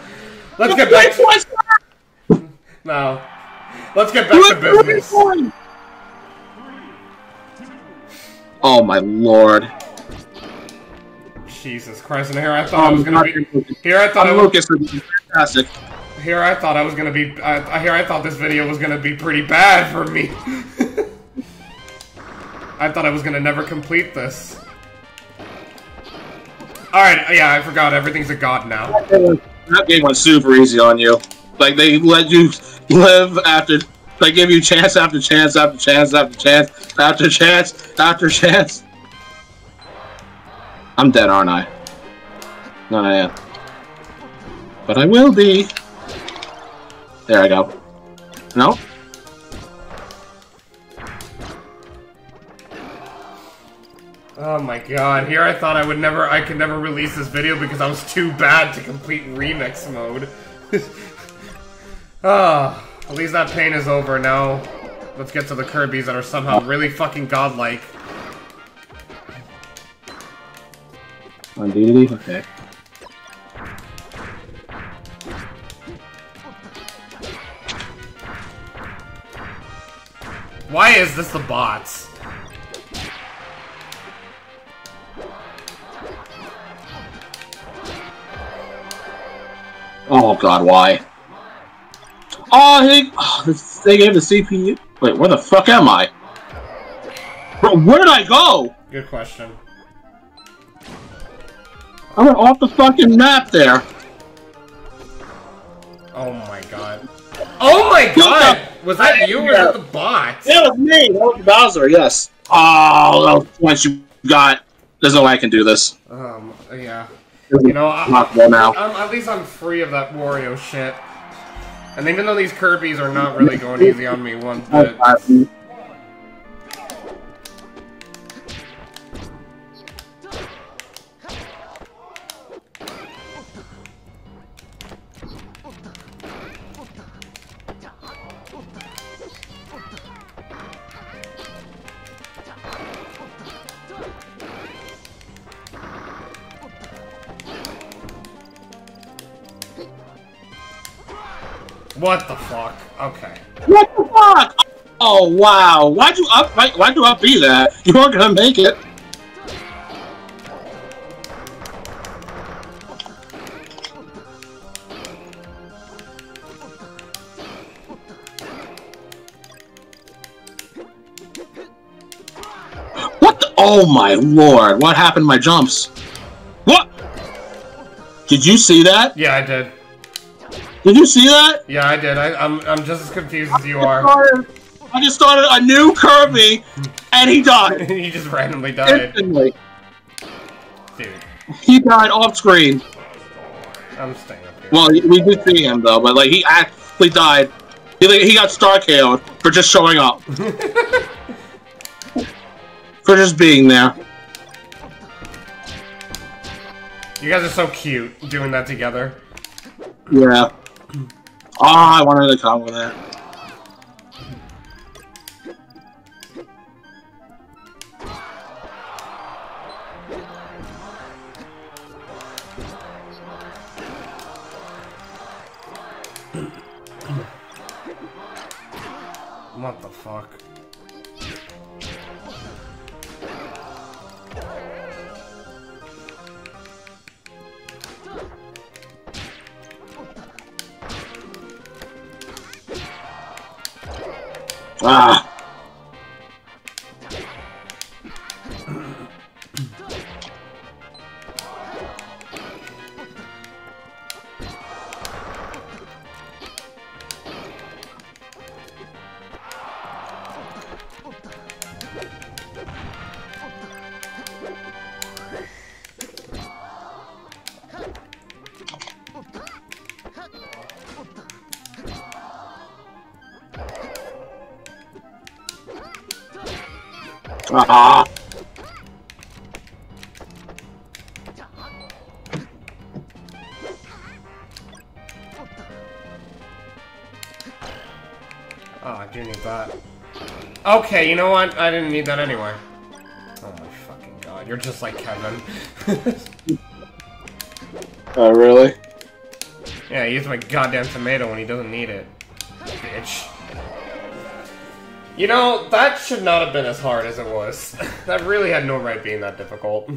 A: Let's get back to now. Let's get back to business.
B: Oh my lord!
A: Jesus Christ! And here I thought I was
B: Um,
A: gonna be. Here I thought I
B: I'm
A: was,
B: Lucas. would be Fantastic.
A: here I thought I was gonna be. I, here I thought this video was gonna be pretty bad for me. I thought I was gonna never complete this. Alright, yeah, I forgot. Everything's a god now.
B: That game went super easy on you. Like they let you live after, they give you chance after chance after chance after chance after chance after chance. I'm dead, aren't I? No, I am. But I will be. There I go. No?
A: Oh my god, here I thought I would never, I could never release this video because I was too bad to complete remix mode. ah at least that pain is over now. Let's get to the Kirby's that are somehow really fucking godlike.
B: On DDD? Okay.
A: Why is this the bots?
B: Oh god, why? Oh, they, oh, they gave the CPU. Wait, where the fuck am I? Bro, where did I go?
A: Good question.
B: I went off the fucking map there.
A: Oh my god. Oh my god! Was that you or was that the bots?
B: That was me. That was Bowser. Yes. Oh, once you got, there's no way I can do this.
A: Um, yeah. You know, I,
B: Not well now.
A: I'm, at least I'm free of that Wario shit. And even though these Kirby's are not really going easy on me one bit. What the fuck? Okay.
B: What the fuck? Oh wow! Why'd you up? Why, why'd you up be that? You weren't gonna make it. What the? Oh my lord! What happened to my jumps? What? Did you see that?
A: Yeah, I did.
B: Did you see that?
A: Yeah, I did. I, I'm, I'm just as confused as you are.
B: I just started a new Kirby, and he died
A: he just randomly died.
B: instantly.
A: Dude,
B: He died off screen.
A: I'm staying up here.
B: Well, we did see him though, but like he actually died. He like, he got star KO'd for just showing up, for just being there.
A: You guys are so cute doing that together.
B: Yeah. Ah, I wanted to with that.
A: What the fuck?
B: Ah. Ah.
A: Oh, I do need that. Okay, you know what? I didn't need that anyway. Oh my fucking god, you're just like Kevin.
B: Oh really?
A: yeah, he used my goddamn tomato when he doesn't need it. Bitch. You know, that should not have been as hard as it was. that really had no right being that difficult.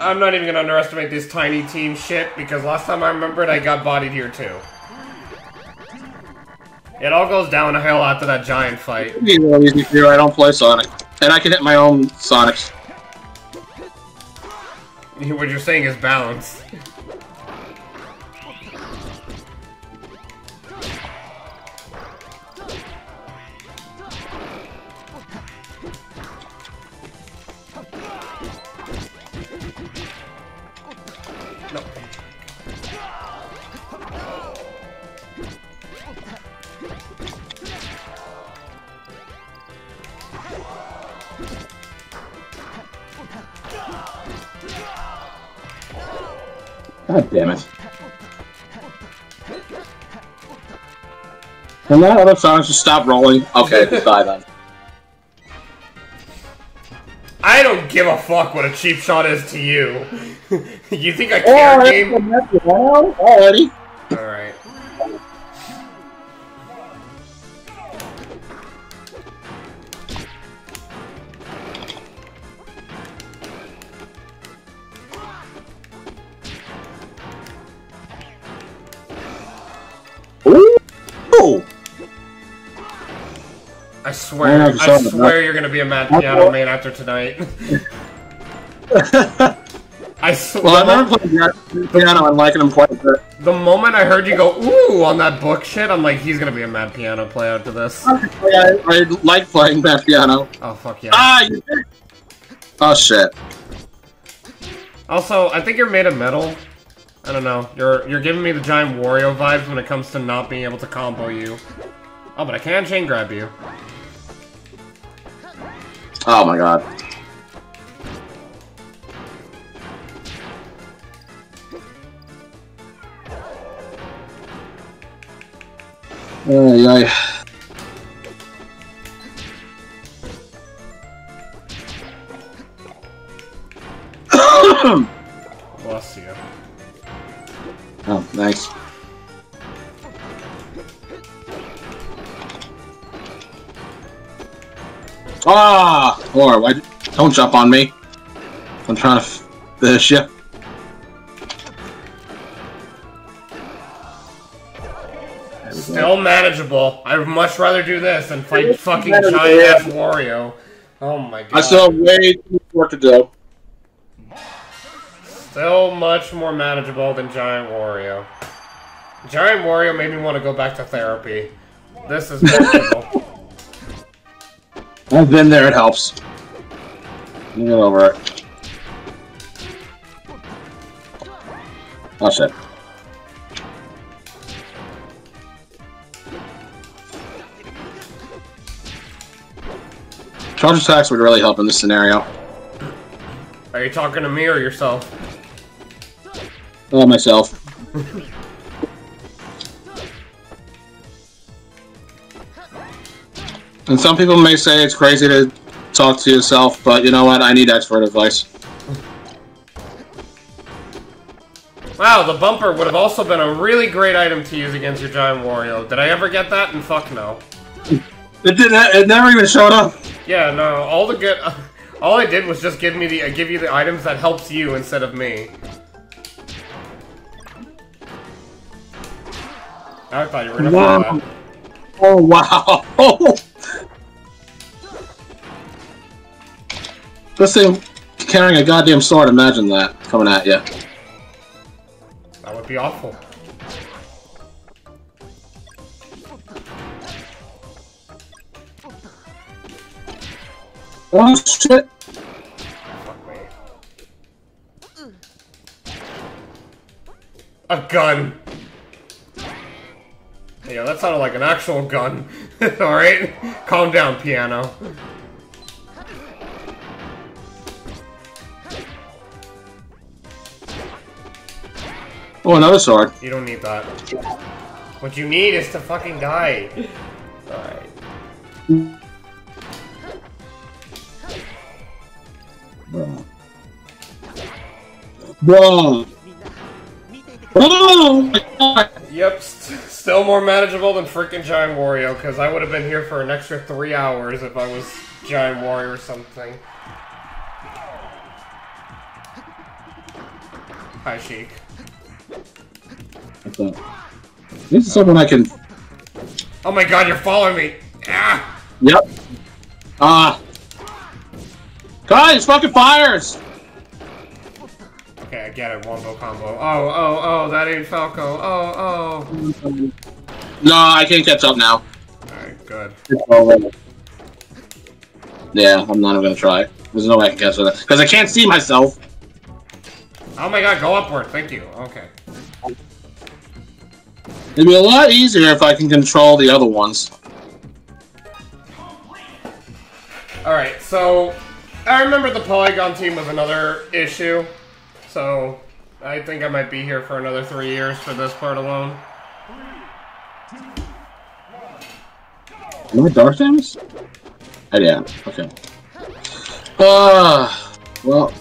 A: I'm not even gonna underestimate this tiny team shit, because last time I remembered I got bodied here too. It all goes downhill after that giant fight.
B: It'd be real easy for you. I don't play Sonic, and I can hit my own Sonics.
A: What you're saying is balance.
B: God damn it. Can that other song just stop rolling? Okay, die then.
A: I don't give a fuck what a cheap shot is to you. you think I
B: Oh,
A: care, game?
B: the
A: swear,
B: I
A: I, swear you're gonna be a Mad Piano main after tonight. I swear.
B: Well, I remember playing piano and liking him quite a bit.
A: The moment I heard you go ooh on that book shit, I'm like, he's gonna be a mad piano player after this.
B: I, I like playing that piano.
A: Oh fuck yeah.
B: Ah, you did. Oh shit.
A: Also, I think you're made of metal. I don't know. You're you're giving me the giant Wario vibes when it comes to not being able to combo you. Oh, but I can chain grab you.
B: Oh my god. Ay, ay.
A: Bless you.
B: oh, nice. Ah! Or, why? Don't jump on me. I'm trying to finish you.
A: Still manageable. I'd much rather do this than fight fucking giant ass. Wario. Oh my god.
B: I still have way too much work to do.
A: Still much more manageable than Giant Wario. Giant Wario made me want to go back to therapy. This is manageable.
B: I've been there, it helps. Get over it. Oh shit. Charge attacks would really help in this scenario.
A: Are you talking to me or yourself?
B: Oh, myself. and some people may say it's crazy to talk to yourself, but you know what? I need expert advice.
A: Wow, the bumper would have also been a really great item to use against your Giant Wario. Did I ever get that? And fuck no.
B: It didn't. It never even showed up.
A: Yeah, no. All the good, all I did was just give me the, uh, give you the items that helps you instead of me. I thought you were gonna
B: Wow.
A: wow.
B: Oh wow! This thing carrying a goddamn sword. Imagine that coming at you.
A: That would be awful.
B: Oh shit!
A: Fuck me. A gun. Yeah, that sounded like an actual gun. Alright? Calm down, piano.
B: Oh, another sword.
A: You don't need that. What you need is to fucking die. Alright.
B: Bro. Bro. Oh my god!
A: Yep, st still more manageable than freaking Giant Wario, because I would have been here for an extra three hours if I was Giant Wario or something. Hi, Sheik.
B: This is someone I can.
A: Oh my god, you're following me! Ah!
B: Yep. Ah. Guys, fucking fires!
A: Okay, I get it, wombo combo. Oh, oh, oh, that ain't Falco. Oh, oh.
B: No, I can't catch up now.
A: Alright, good.
B: Yeah, I'm not even gonna try. There's no way I can catch up. because I can't see myself.
A: Oh my god, go upward, thank you. Okay.
B: It'd be a lot easier if I can control the other ones.
A: Alright, so I remember the Polygon team was another issue. So I think I might be here for another three years for this part alone.
B: Am I Dark Samus? Oh, yeah. Okay. Ah, well.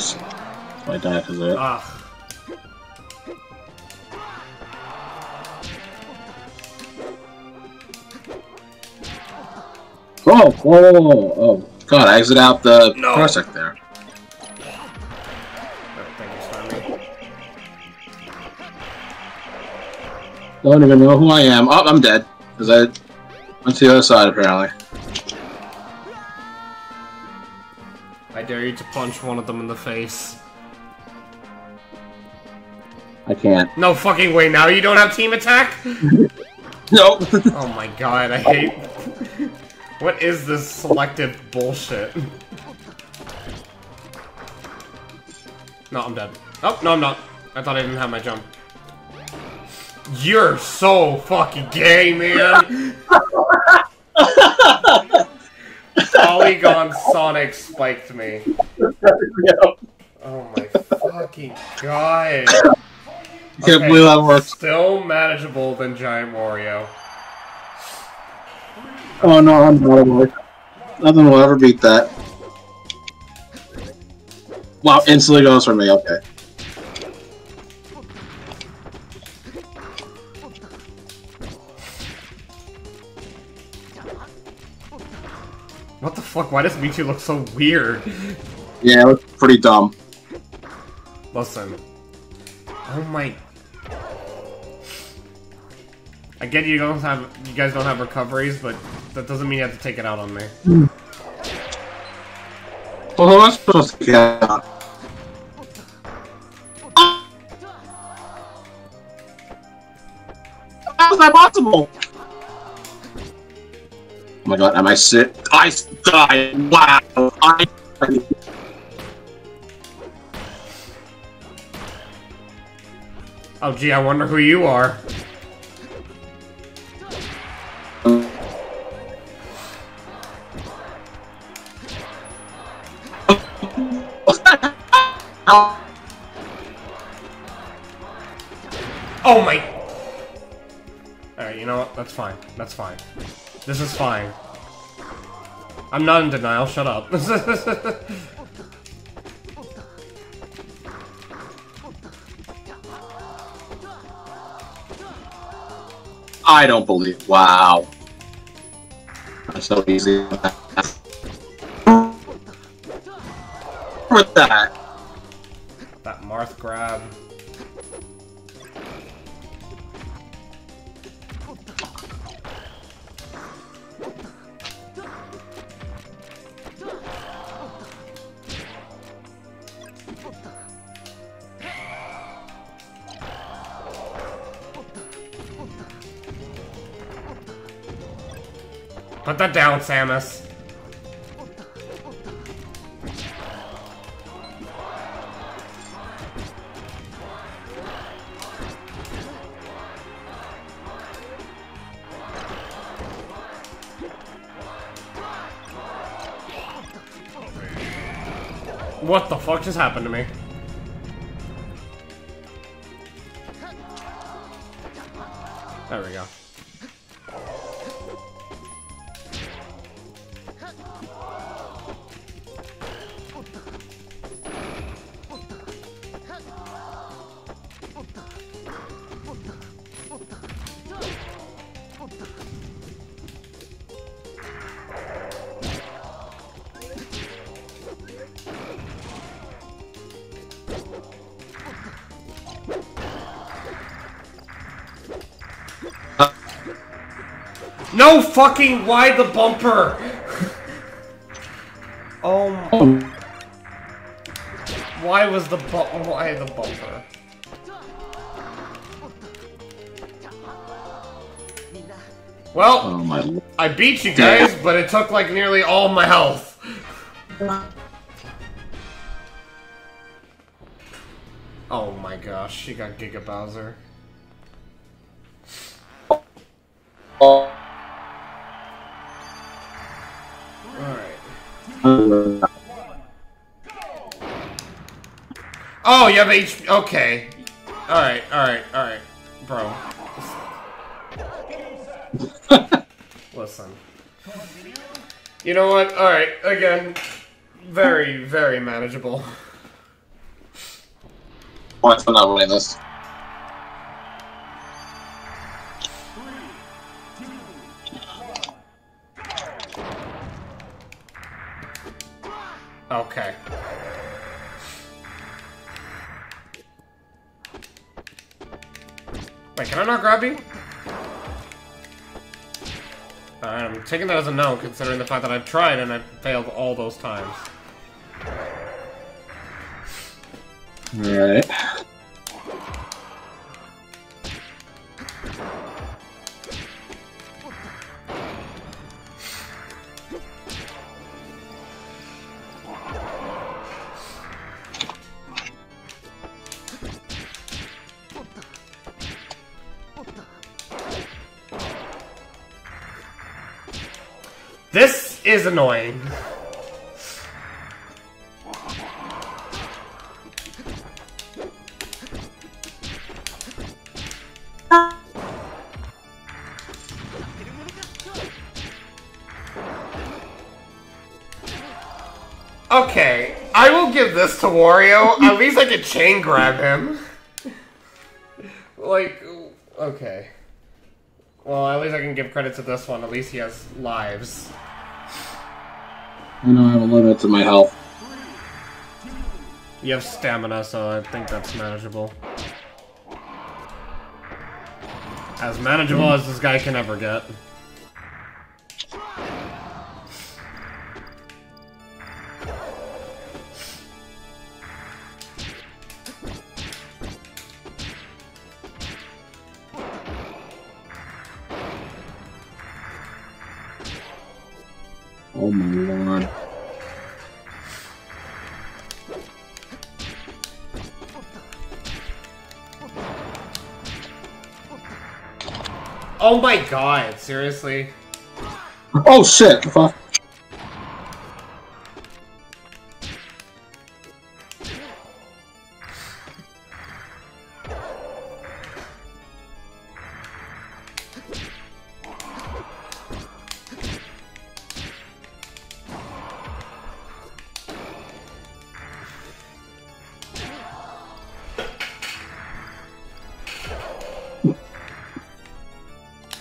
B: Know what I was. So I died because of it.
A: Ugh. Ah.
B: Oh, whoa, whoa, whoa, oh, God, I exit out the
A: No.
B: parsec there.
A: Oh, thank you, Slimy.
B: Don't even know who I am. Oh, I'm dead. Because I went to the other side, apparently.
A: I dare you to punch one of them in the face.
B: I can't.
A: No fucking way, now you don't have team attack?
B: Nope.
A: Oh my god, I hate... What is this selective bullshit? No, I'm dead. Oh, no I'm not. I thought I didn't have my jump. You're so fucking gay, man! Polygon Sonic spiked me. Oh my fucking god.
B: Can't believe that worked.
A: Still manageable than Giant Wario.
B: Oh no, I'm not aware. Nothing will ever beat that. Wow, instantly goes for me, okay.
A: What the fuck? Why does Mewtwo look so weird?
B: Yeah, it was pretty dumb.
A: Listen. Oh my. I get you don't have you guys don't have recoveries, but that doesn't mean you have to take it out on me.
B: Well, who am I supposed to get out? How is that possible? Oh my god, am I sick? I died! Wow! I...
A: Oh gee, I wonder who you are. Oh my. Alright, you know what? That's fine. That's fine. This is fine. I'm not in denial, shut up.
B: I don't believe. Wow. That's so easy. With that.
A: that Marth grab. Put that down, Samus. What the fuck just happened to me? No fucking why the bumper? oh,
B: Oh,
A: why was the bu why the bumper? Well,
B: oh my.
A: I beat you guys, but it took like nearly all my health. Oh my gosh, she got Giga Bowser.
B: Oh.
A: Oh, you have HP. Okay. Alright, alright, alright. Bro. Listen. You know what? Alright, again. Very, very manageable.
B: Why am I not winning this?
A: Okay. Wait, can I not grab you? I'm taking that as a no, considering the fact that I've tried and I've failed all those times.
B: Alright.
A: Is annoying. Okay, I will give this to Wario. At least I can chain grab him. like, okay. Well, at least I can give credit to this one. At least he has lives.
B: I know I have a limit to my health.
A: You have stamina, so I think that's manageable. As manageable hmm. as this guy can ever get.
B: Oh my
A: god, seriously?
B: Oh shit! Fuck.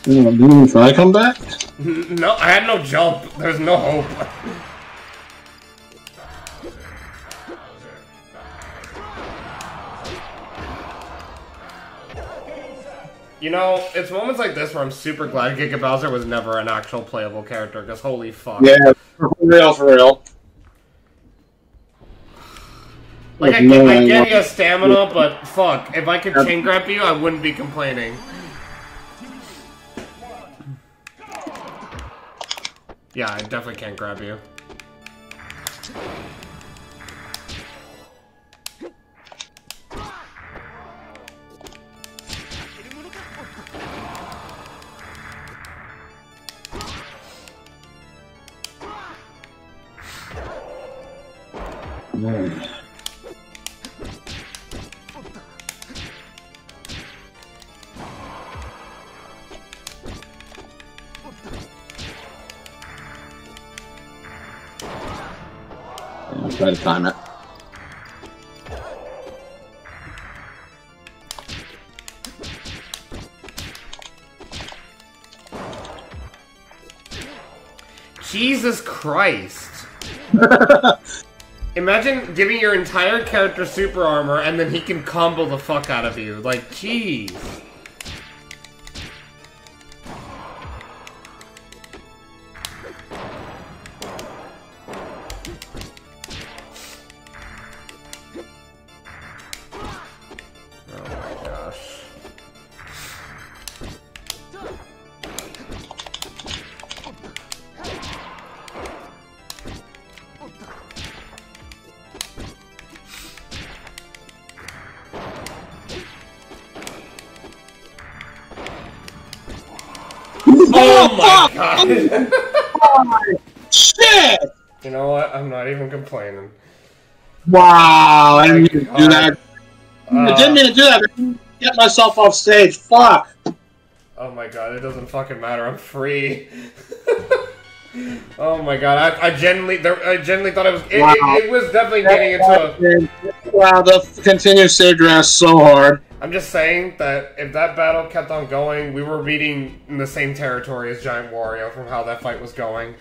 B: Yeah, Didn't even try to come back?
A: No, I had no jump. There's no hope. You know, it's moments like this where I'm super glad Giga Bowser was never an actual playable character, because holy fuck.
B: Yeah, for real, for real.
A: Like, I
B: Look,
A: get, I
B: I
A: get you have stamina, but fuck, if I could chain grab you, I wouldn't be complaining. Yeah, I definitely can't grab you.
B: Try to time it.
A: Jesus Christ. Imagine giving your entire character super armor and then he can combo the fuck out of you. Like, jeez. Oh my
B: fuck!
A: god!
B: Shit!
A: you know what? I'm not even complaining.
B: Wow, I didn't mean to do
A: God.
B: that. I
A: Uh,
B: didn't mean to do that. I didn't Get myself off stage. Fuck.
A: Oh my god, it doesn't fucking matter. I'm free. oh my god, I, I genuinely, there, I genuinely thought it was. It,
B: Wow.
A: it, it was definitely getting into. A,
B: Wow, the continue saved your ass so hard.
A: I'm just saying that if that battle kept on going, we were meeting in the same territory as Giant Wario from how that fight was going.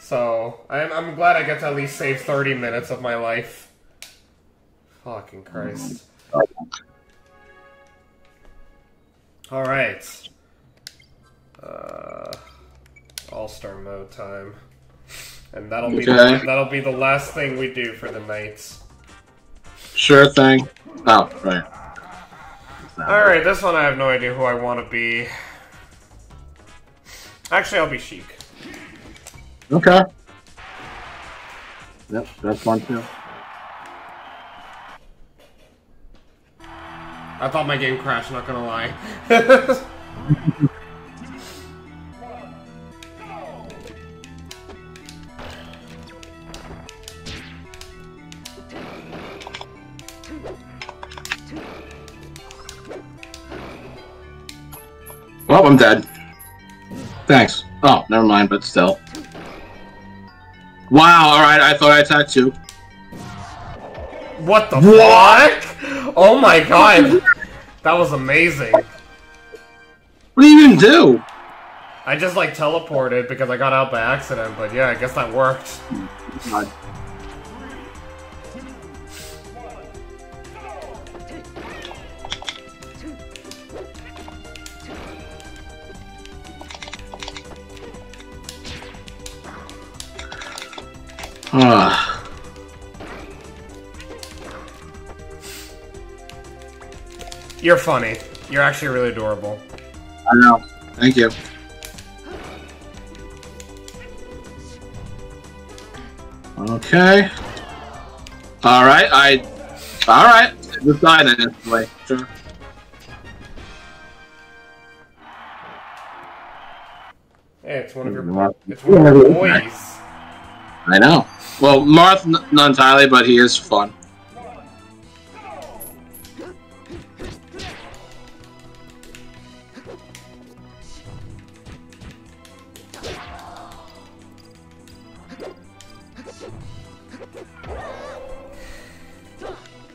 A: So I'm, I'm glad I get to at least save 30 minutes of my life. Fucking Christ. All right. Uh, All Star mode time, and that'll be the, that'll be the last thing we do for the night.
B: Sure thing. Oh, right.
A: All right, this one I have no idea who I want to be. Actually, I'll be Sheik.
B: Okay. Yep, that's fun too.
A: I thought my game crashed. Not gonna lie.
B: Well, I'm dead. Thanks. Oh, never mind, but still. Wow, alright, I thought I attacked you.
A: what the
B: What?
A: fuck? Oh my god, that was amazing.
B: What do you even do?
A: I just like teleported because I got out by accident, but yeah, I guess that worked.
B: God. Ah,
A: You're funny. You're actually really adorable.
B: I know. Thank you. Okay. Alright, I... Alright, just die then instantly. Sure.
A: Hey, it's one of your it's one of your boys.
B: I know. Well, Marth, n- not entirely, but he is fun.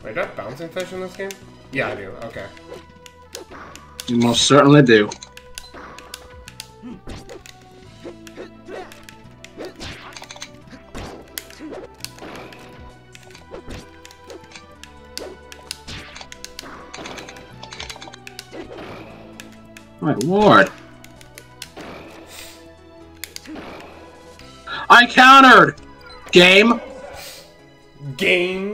A: Wait, do I have bouncing fish in this game? Yeah, I do. Okay.
B: You most certainly do. My lord. I countered! Game?
A: Game.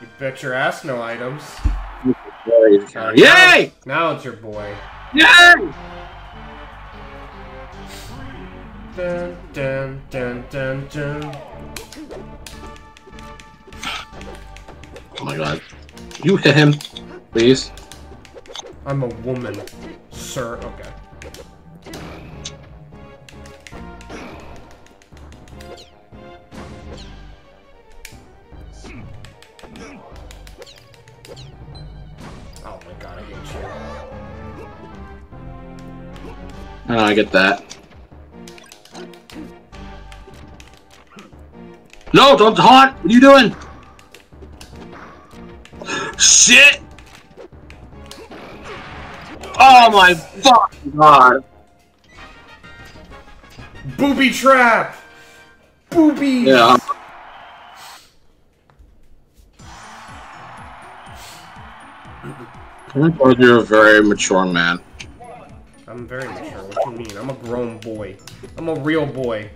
A: You bet your ass no items.
B: Yay!
A: Now it's your boy.
B: Yay!
A: Dun dun dun dun dun.
B: Oh my god. You hit him, please.
A: I'm a woman, sir. Okay. Oh my god, I hate you.
B: Oh, I get that. No, don't taunt! What are you doing? Shit! Oh my fucking god!
A: Booby trap! Booby!
B: Yeah. I thought you're a very mature man.
A: I'm very mature. What do you mean? I'm a grown boy. I'm a real boy.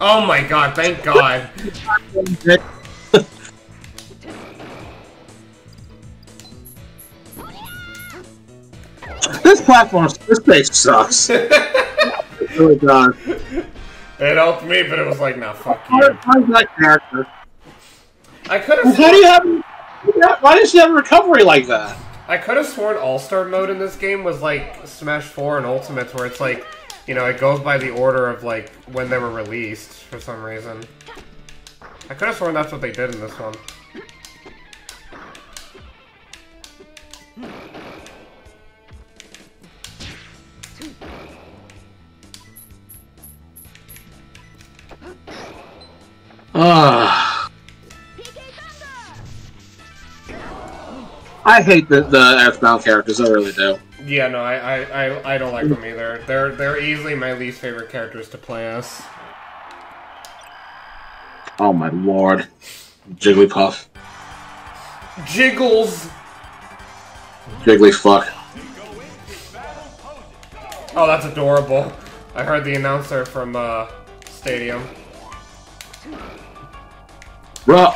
A: Oh my god, thank god.
B: this platform, this place sucks. it really does.
A: It helped me, but it was like, nah, fuck
B: Why
A: you.
B: why that character?
A: I could
B: Why
A: have.
B: do you have? Why does she have a recovery like that?
A: I could have sworn All Star mode in this game was like Smash 4 and Ultimate, where it's like, you know, it goes by the order of like when they were released for some reason. I could have sworn that's what they did in this one.
B: Ah. I hate the the characters. I really do.
A: Yeah, no, I, I, I, I don't like them either. They're they're easily my least favorite characters to play as.
B: Oh my lord, Jigglypuff,
A: Jiggles.
B: Jigglyfuck.
A: Oh, that's adorable. I heard the announcer from uh, Stadium.
B: Bro,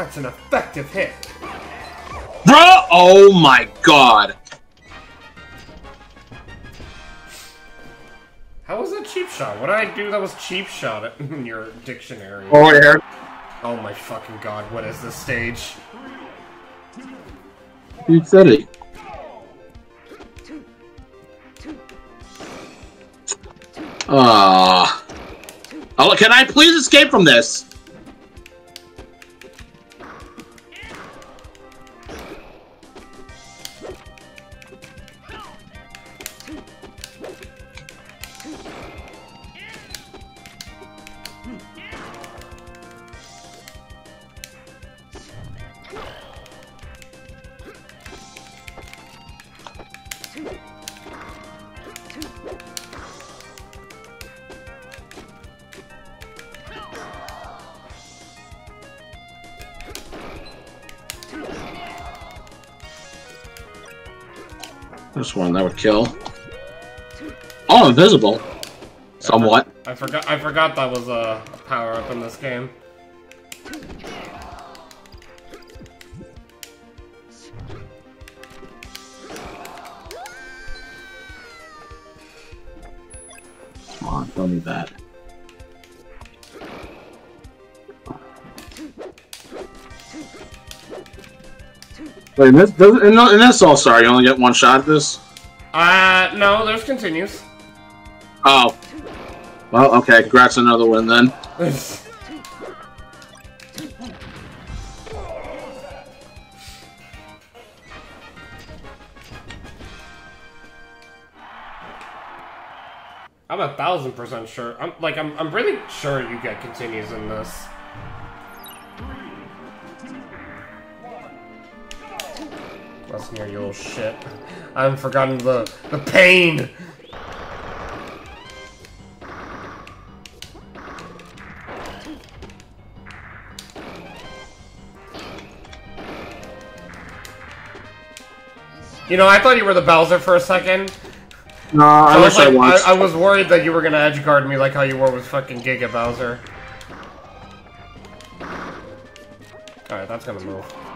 A: That's an effective hit.
B: bro. Oh my god.
A: How was that cheap shot? What did I do that was cheap shot in your dictionary?
B: Oh yeah.
A: Oh my fucking god, what is this stage?
B: Dude City. Ah. Oh, can I please escape from this? One that would kill. Oh, invisible. Somewhat.
A: I forgot I forgot that was a, a power up in this game.
B: Come on, don't need that. Wait, in this, does- in, in this all star, you only get one shot at this?
A: Uh, no, there's continues.
B: Oh. Well, okay, congrats on another win then.
A: I'm a thousand percent sure. I'm like I'm I'm really sure you get continues in this. Here, you little shit. I haven't forgotten the the pain. You know, I thought you were the Bowser for a second.
B: No, I
A: So
B: wish I
A: like,
B: was.
A: I, was worried that you were gonna edge guard me like how you were with fucking Giga Bowser. Alright, that's gonna move.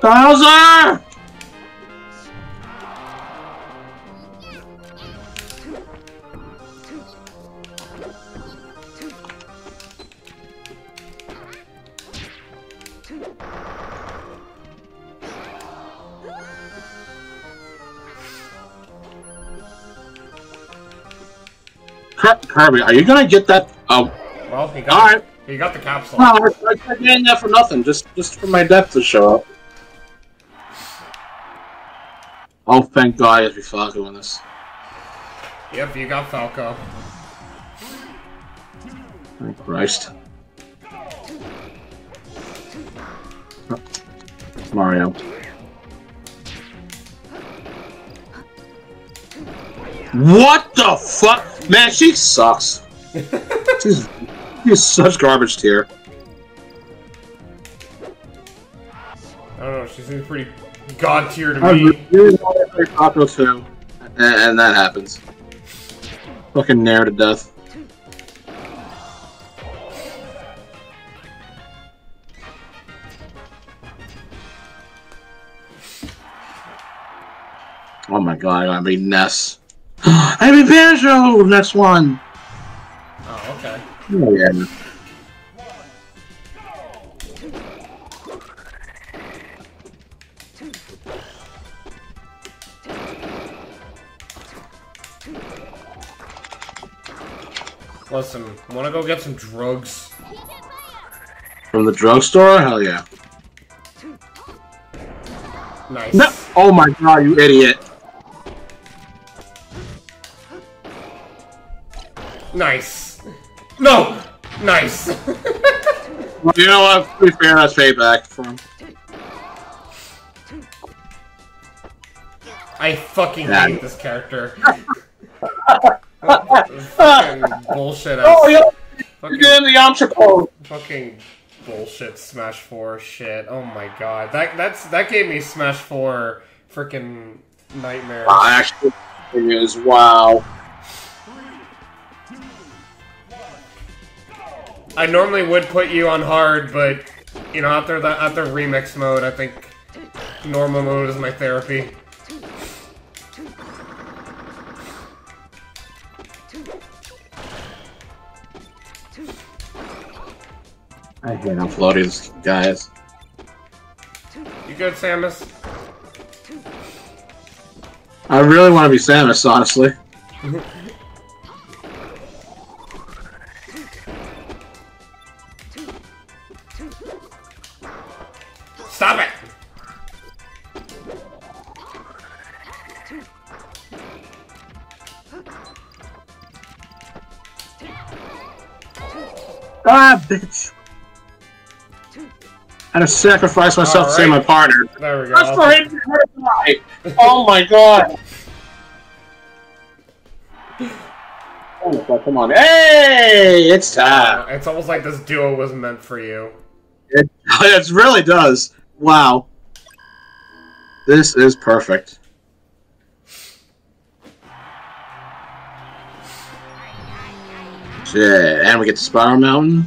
B: Bowser! Kir- Kirby, are you gonna get that? Oh,
A: Well, he got
B: Alright.
A: he got the capsule.
B: no, I, I getting that for nothing. Just, just for my death to show up. Oh, thank God, I have to Falco in this.
A: Yep, you got Falco.
B: Thank Christ. Mario. What the fuck? Man, she sucks. she's, she's such garbage tier.
A: I don't know, she seems pretty god tier to me.
B: Dude, Taco And, and that happens. Fucking nair to death. Oh my god, I gotta be Ness. I be Banjo! Next one!
A: Oh, okay.
B: Oh, yeah.
A: Listen, wanna go get some drugs?
B: From the drugstore? Hell yeah.
A: Nice.
B: No! Oh my god, you idiot.
A: Nice. No! Nice!
B: Well, you know what? To be fair, that's payback for him.
A: I fucking
B: Yeah.
A: hate this character. fucking bullshit.
B: Oh, yeah! You're
A: Fucking,
B: getting the Yamcha
A: fucking bullshit Smash 4 shit. Oh my god. That that's that gave me Smash 4 freaking nightmares.
B: Wow, actually, it is. Wow.
A: I normally would put you on hard, but you know, after the after remix mode, I think normal mode is my therapy.
B: I hate uploading these guys.
A: You good, Samus?
B: I really want to be Samus, honestly.
A: Stop it!
B: Ah, bitch! I had to sacrifice myself to save my partner.
A: There we go.
B: That's for him to die! Oh my god! Oh my god, come on. Hey! It's time!
A: Uh, it's almost like this duo was meant for you.
B: It, it really does. Wow. This is perfect. Shit, and we get to Spiral Mountain.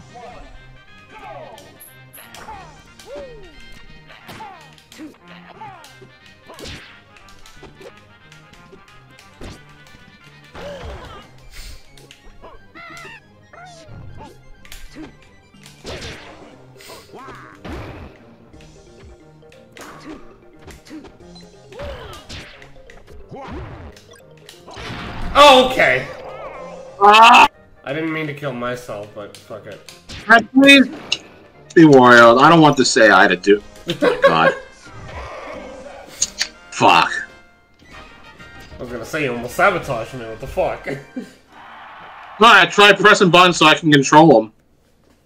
A: Oh, okay.
B: Ah!
A: I didn't mean to kill myself, but fuck it.
B: I please be Wario? I don't want this AI to do. Oh, God. Fuck.
A: I was gonna say you almost sabotaged me. What the fuck?
B: No, I tried pressing buttons so I can control them.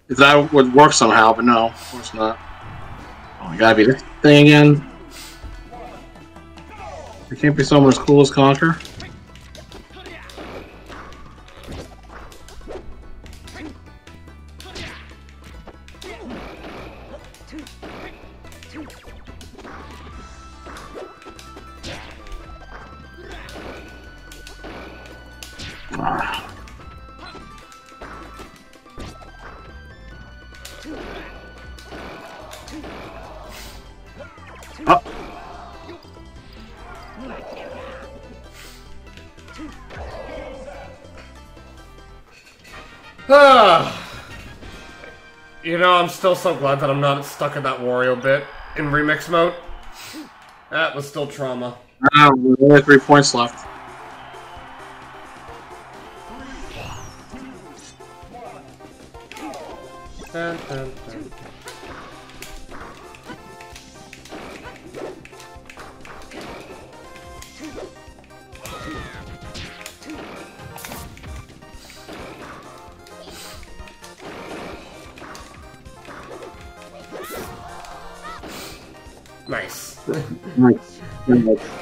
B: If that would work somehow, but no, of course not. Oh, I gotta be this thing again. There can't be someone as cool as
A: Conker. Know, I'm still so glad that I'm not stuck in that Wario bit in remix mode. That was still trauma.
B: Ah, we only have three points left.
A: Dun, dun,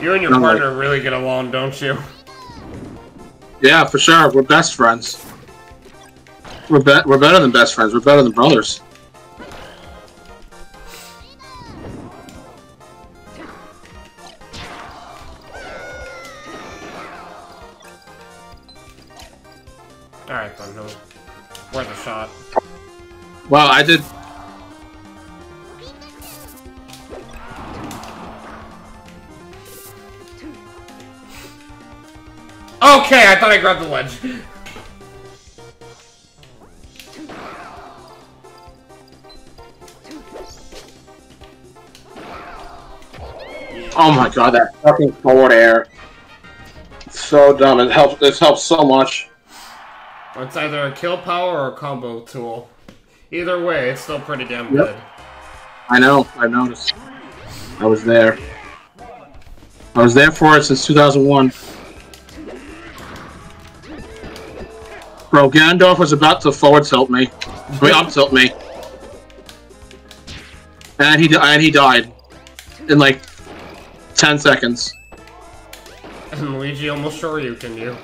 A: You and your
B: I'm like-
A: partner really get along, don't you?
B: Yeah, for sure. We're best friends. We're be- we're better than best friends. We're better than brothers.
A: Alright then, no. Worth a shot.
B: Well, I did.
A: Thought I grabbed the ledge.
B: Oh my god, that fucking forward air. It's so dumb. It helps. This helps so much.
A: It's either a kill power or a combo tool. Either way, it's still pretty damn
B: Yep.
A: good.
B: I know. I noticed. I was there. I was there for it since 2001. Bro, Gandalf was about to forward tilt me. Mean, up tilt me. And he and he died in like 10 seconds.
A: And Luigi almost Shoryuken you.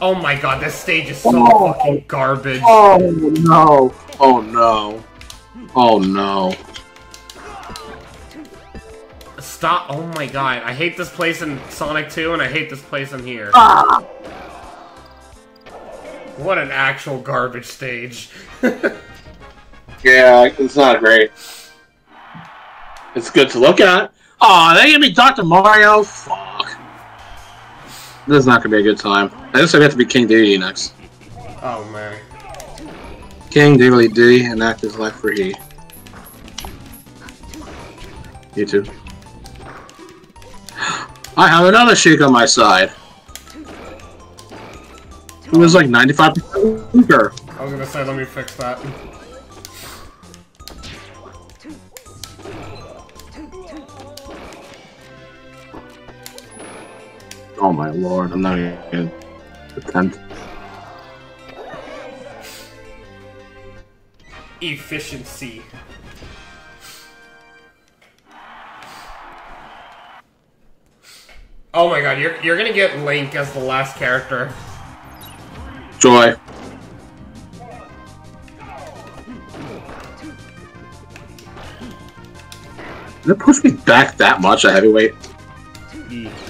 A: Oh my god, this stage is so
B: Oh.
A: fucking garbage.
B: Oh no! Oh no! Oh no!
A: Stop. Oh my god, I hate this place in Sonic 2 and I hate this place in here. Ah. What an actual garbage stage.
B: Yeah, it's not great. It's good to look at. Aw, they gave me Dr. Mario? Fuck. This is not gonna be a good time. I guess I have to be King Dedede next.
A: oh man.
B: King Dedede D and act his life for he. You too. I have another Sheik on my side. Who was like 95% weaker.
A: I was gonna say, let me fix that.
B: Oh my lord, I'm not even attempt.
A: Efficiency. Oh my god, you're, you're gonna get Link as the last character.
B: Joy. Did it push me back that much, a heavyweight? Hmm.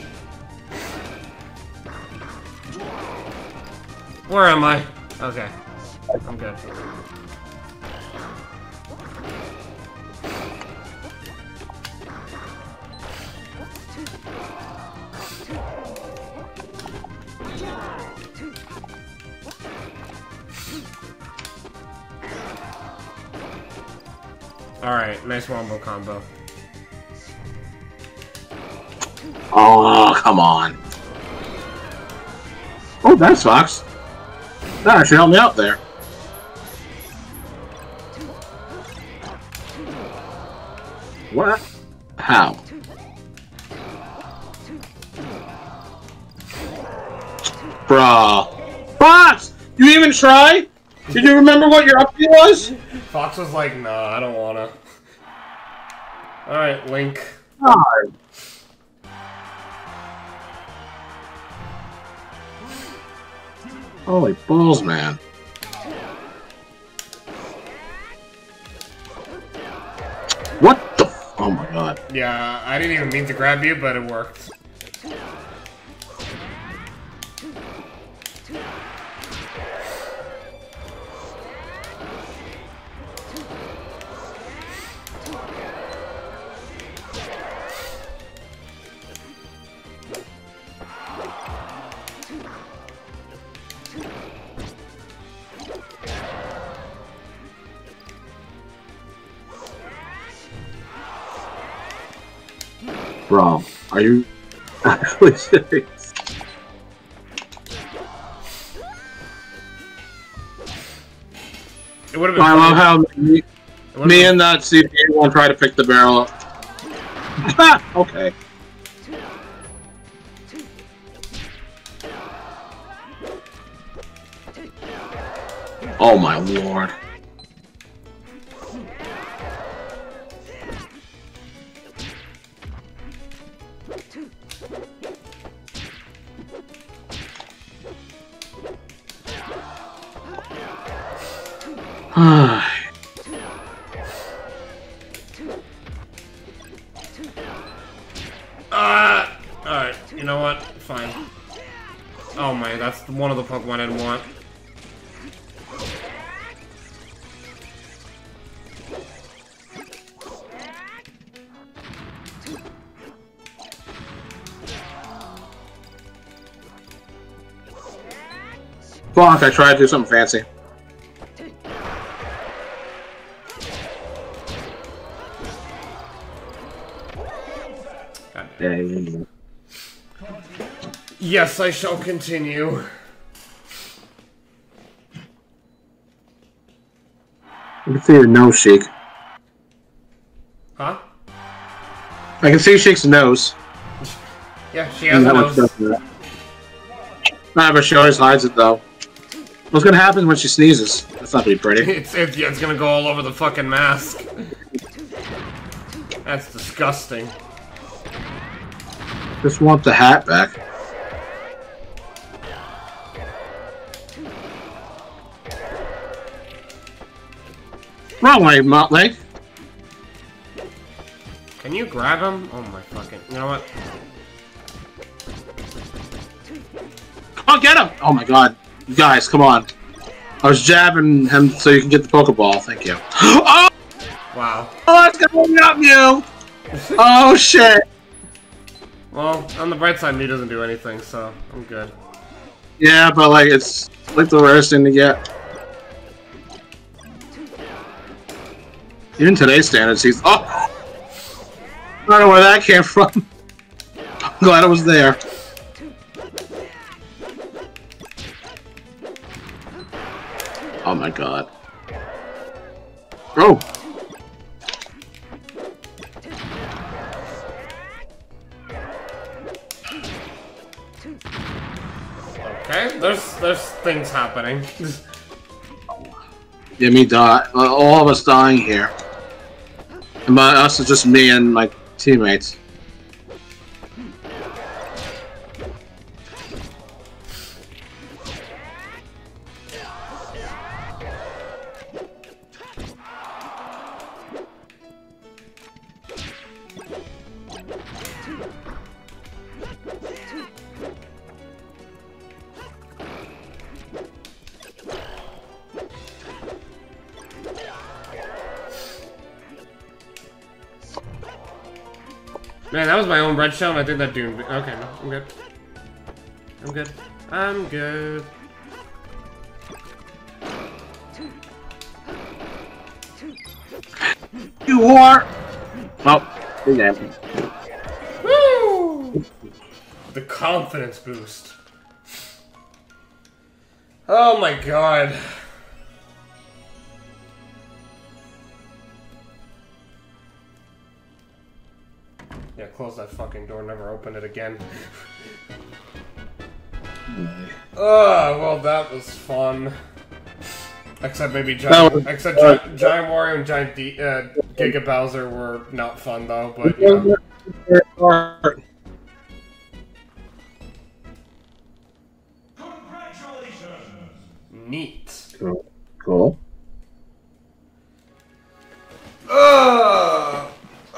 A: Where am I? Okay. I'm good. Alright, nice wombo combo.
B: Oh, come on. Oh, that's Fox. That actually helped me out there. What? How? Bruh. Fox! You even try? Did you remember what your update was?
A: Fox was like, nah, I don't wanna. Alright, Link.
B: God. Holy balls, man. What the? Oh my god.
A: Yeah, I didn't even mean to grab you, but it worked.
B: Bro, are you actually serious?
A: It would have been
B: I love how me, me and that CP CPA one try to pick the barrel up. okay. Oh my lord.
A: Alright, you know what? Fine. Oh my, that's one of the Pokemon I didn't want.
B: Bonk, I tried to do something fancy.
A: Yes, I shall continue.
B: I can see your nose shake.
A: Huh?
B: I can see Sheik's nose.
A: Yeah, she has mm, a
B: That much
A: nose.
B: Nah, but she always hides it though. What's gonna happen when she sneezes? That's not gonna be pretty.
A: It's, yeah, it's gonna go all over the fucking mask. That's disgusting.
B: Just want the hat back. Wrong way, Motley.
A: Can you grab him? Oh my fucking. You know what?
B: Come on, get him! Oh my god. You guys, come on. I was jabbing him so you can get the Pokeball. Thank you. Oh!
A: Wow.
B: Oh, it's going up you! Oh shit!
A: Well, on the bright side, me doesn't do anything, so I'm good.
B: Yeah, but like, it's like the rarest thing to get. Even today's standards, he's. Oh! I don't know where that came from. I'm glad it was there. Oh my god. Oh!
A: Okay, there's there's things happening.
B: Yeah, me die. Uh, all of us dying here. Us, it's just me and my teammates.
A: Man, that was my own red shell, and I think that doomed me. Okay, no, I'm good. I'm good. I'm good.
B: You whore! Oh, good game.
A: Woo! The confidence boost. Oh my god. Yeah, close that fucking door, never open it again. Oh, well, that was fun. Except maybe Giant,
B: was-
A: except Gi- Giant Wario and Giant D, uh, Giga Bowser were not fun though. But you know.
C: Congratulations!
A: neat.
B: Cool.
A: Uh,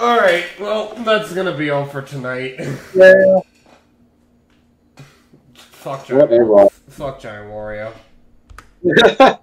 A: all right. Well, that's gonna be all for tonight.
B: Yeah.
A: Fuck Giant.
B: Whatever.
A: Fuck Giant Wario.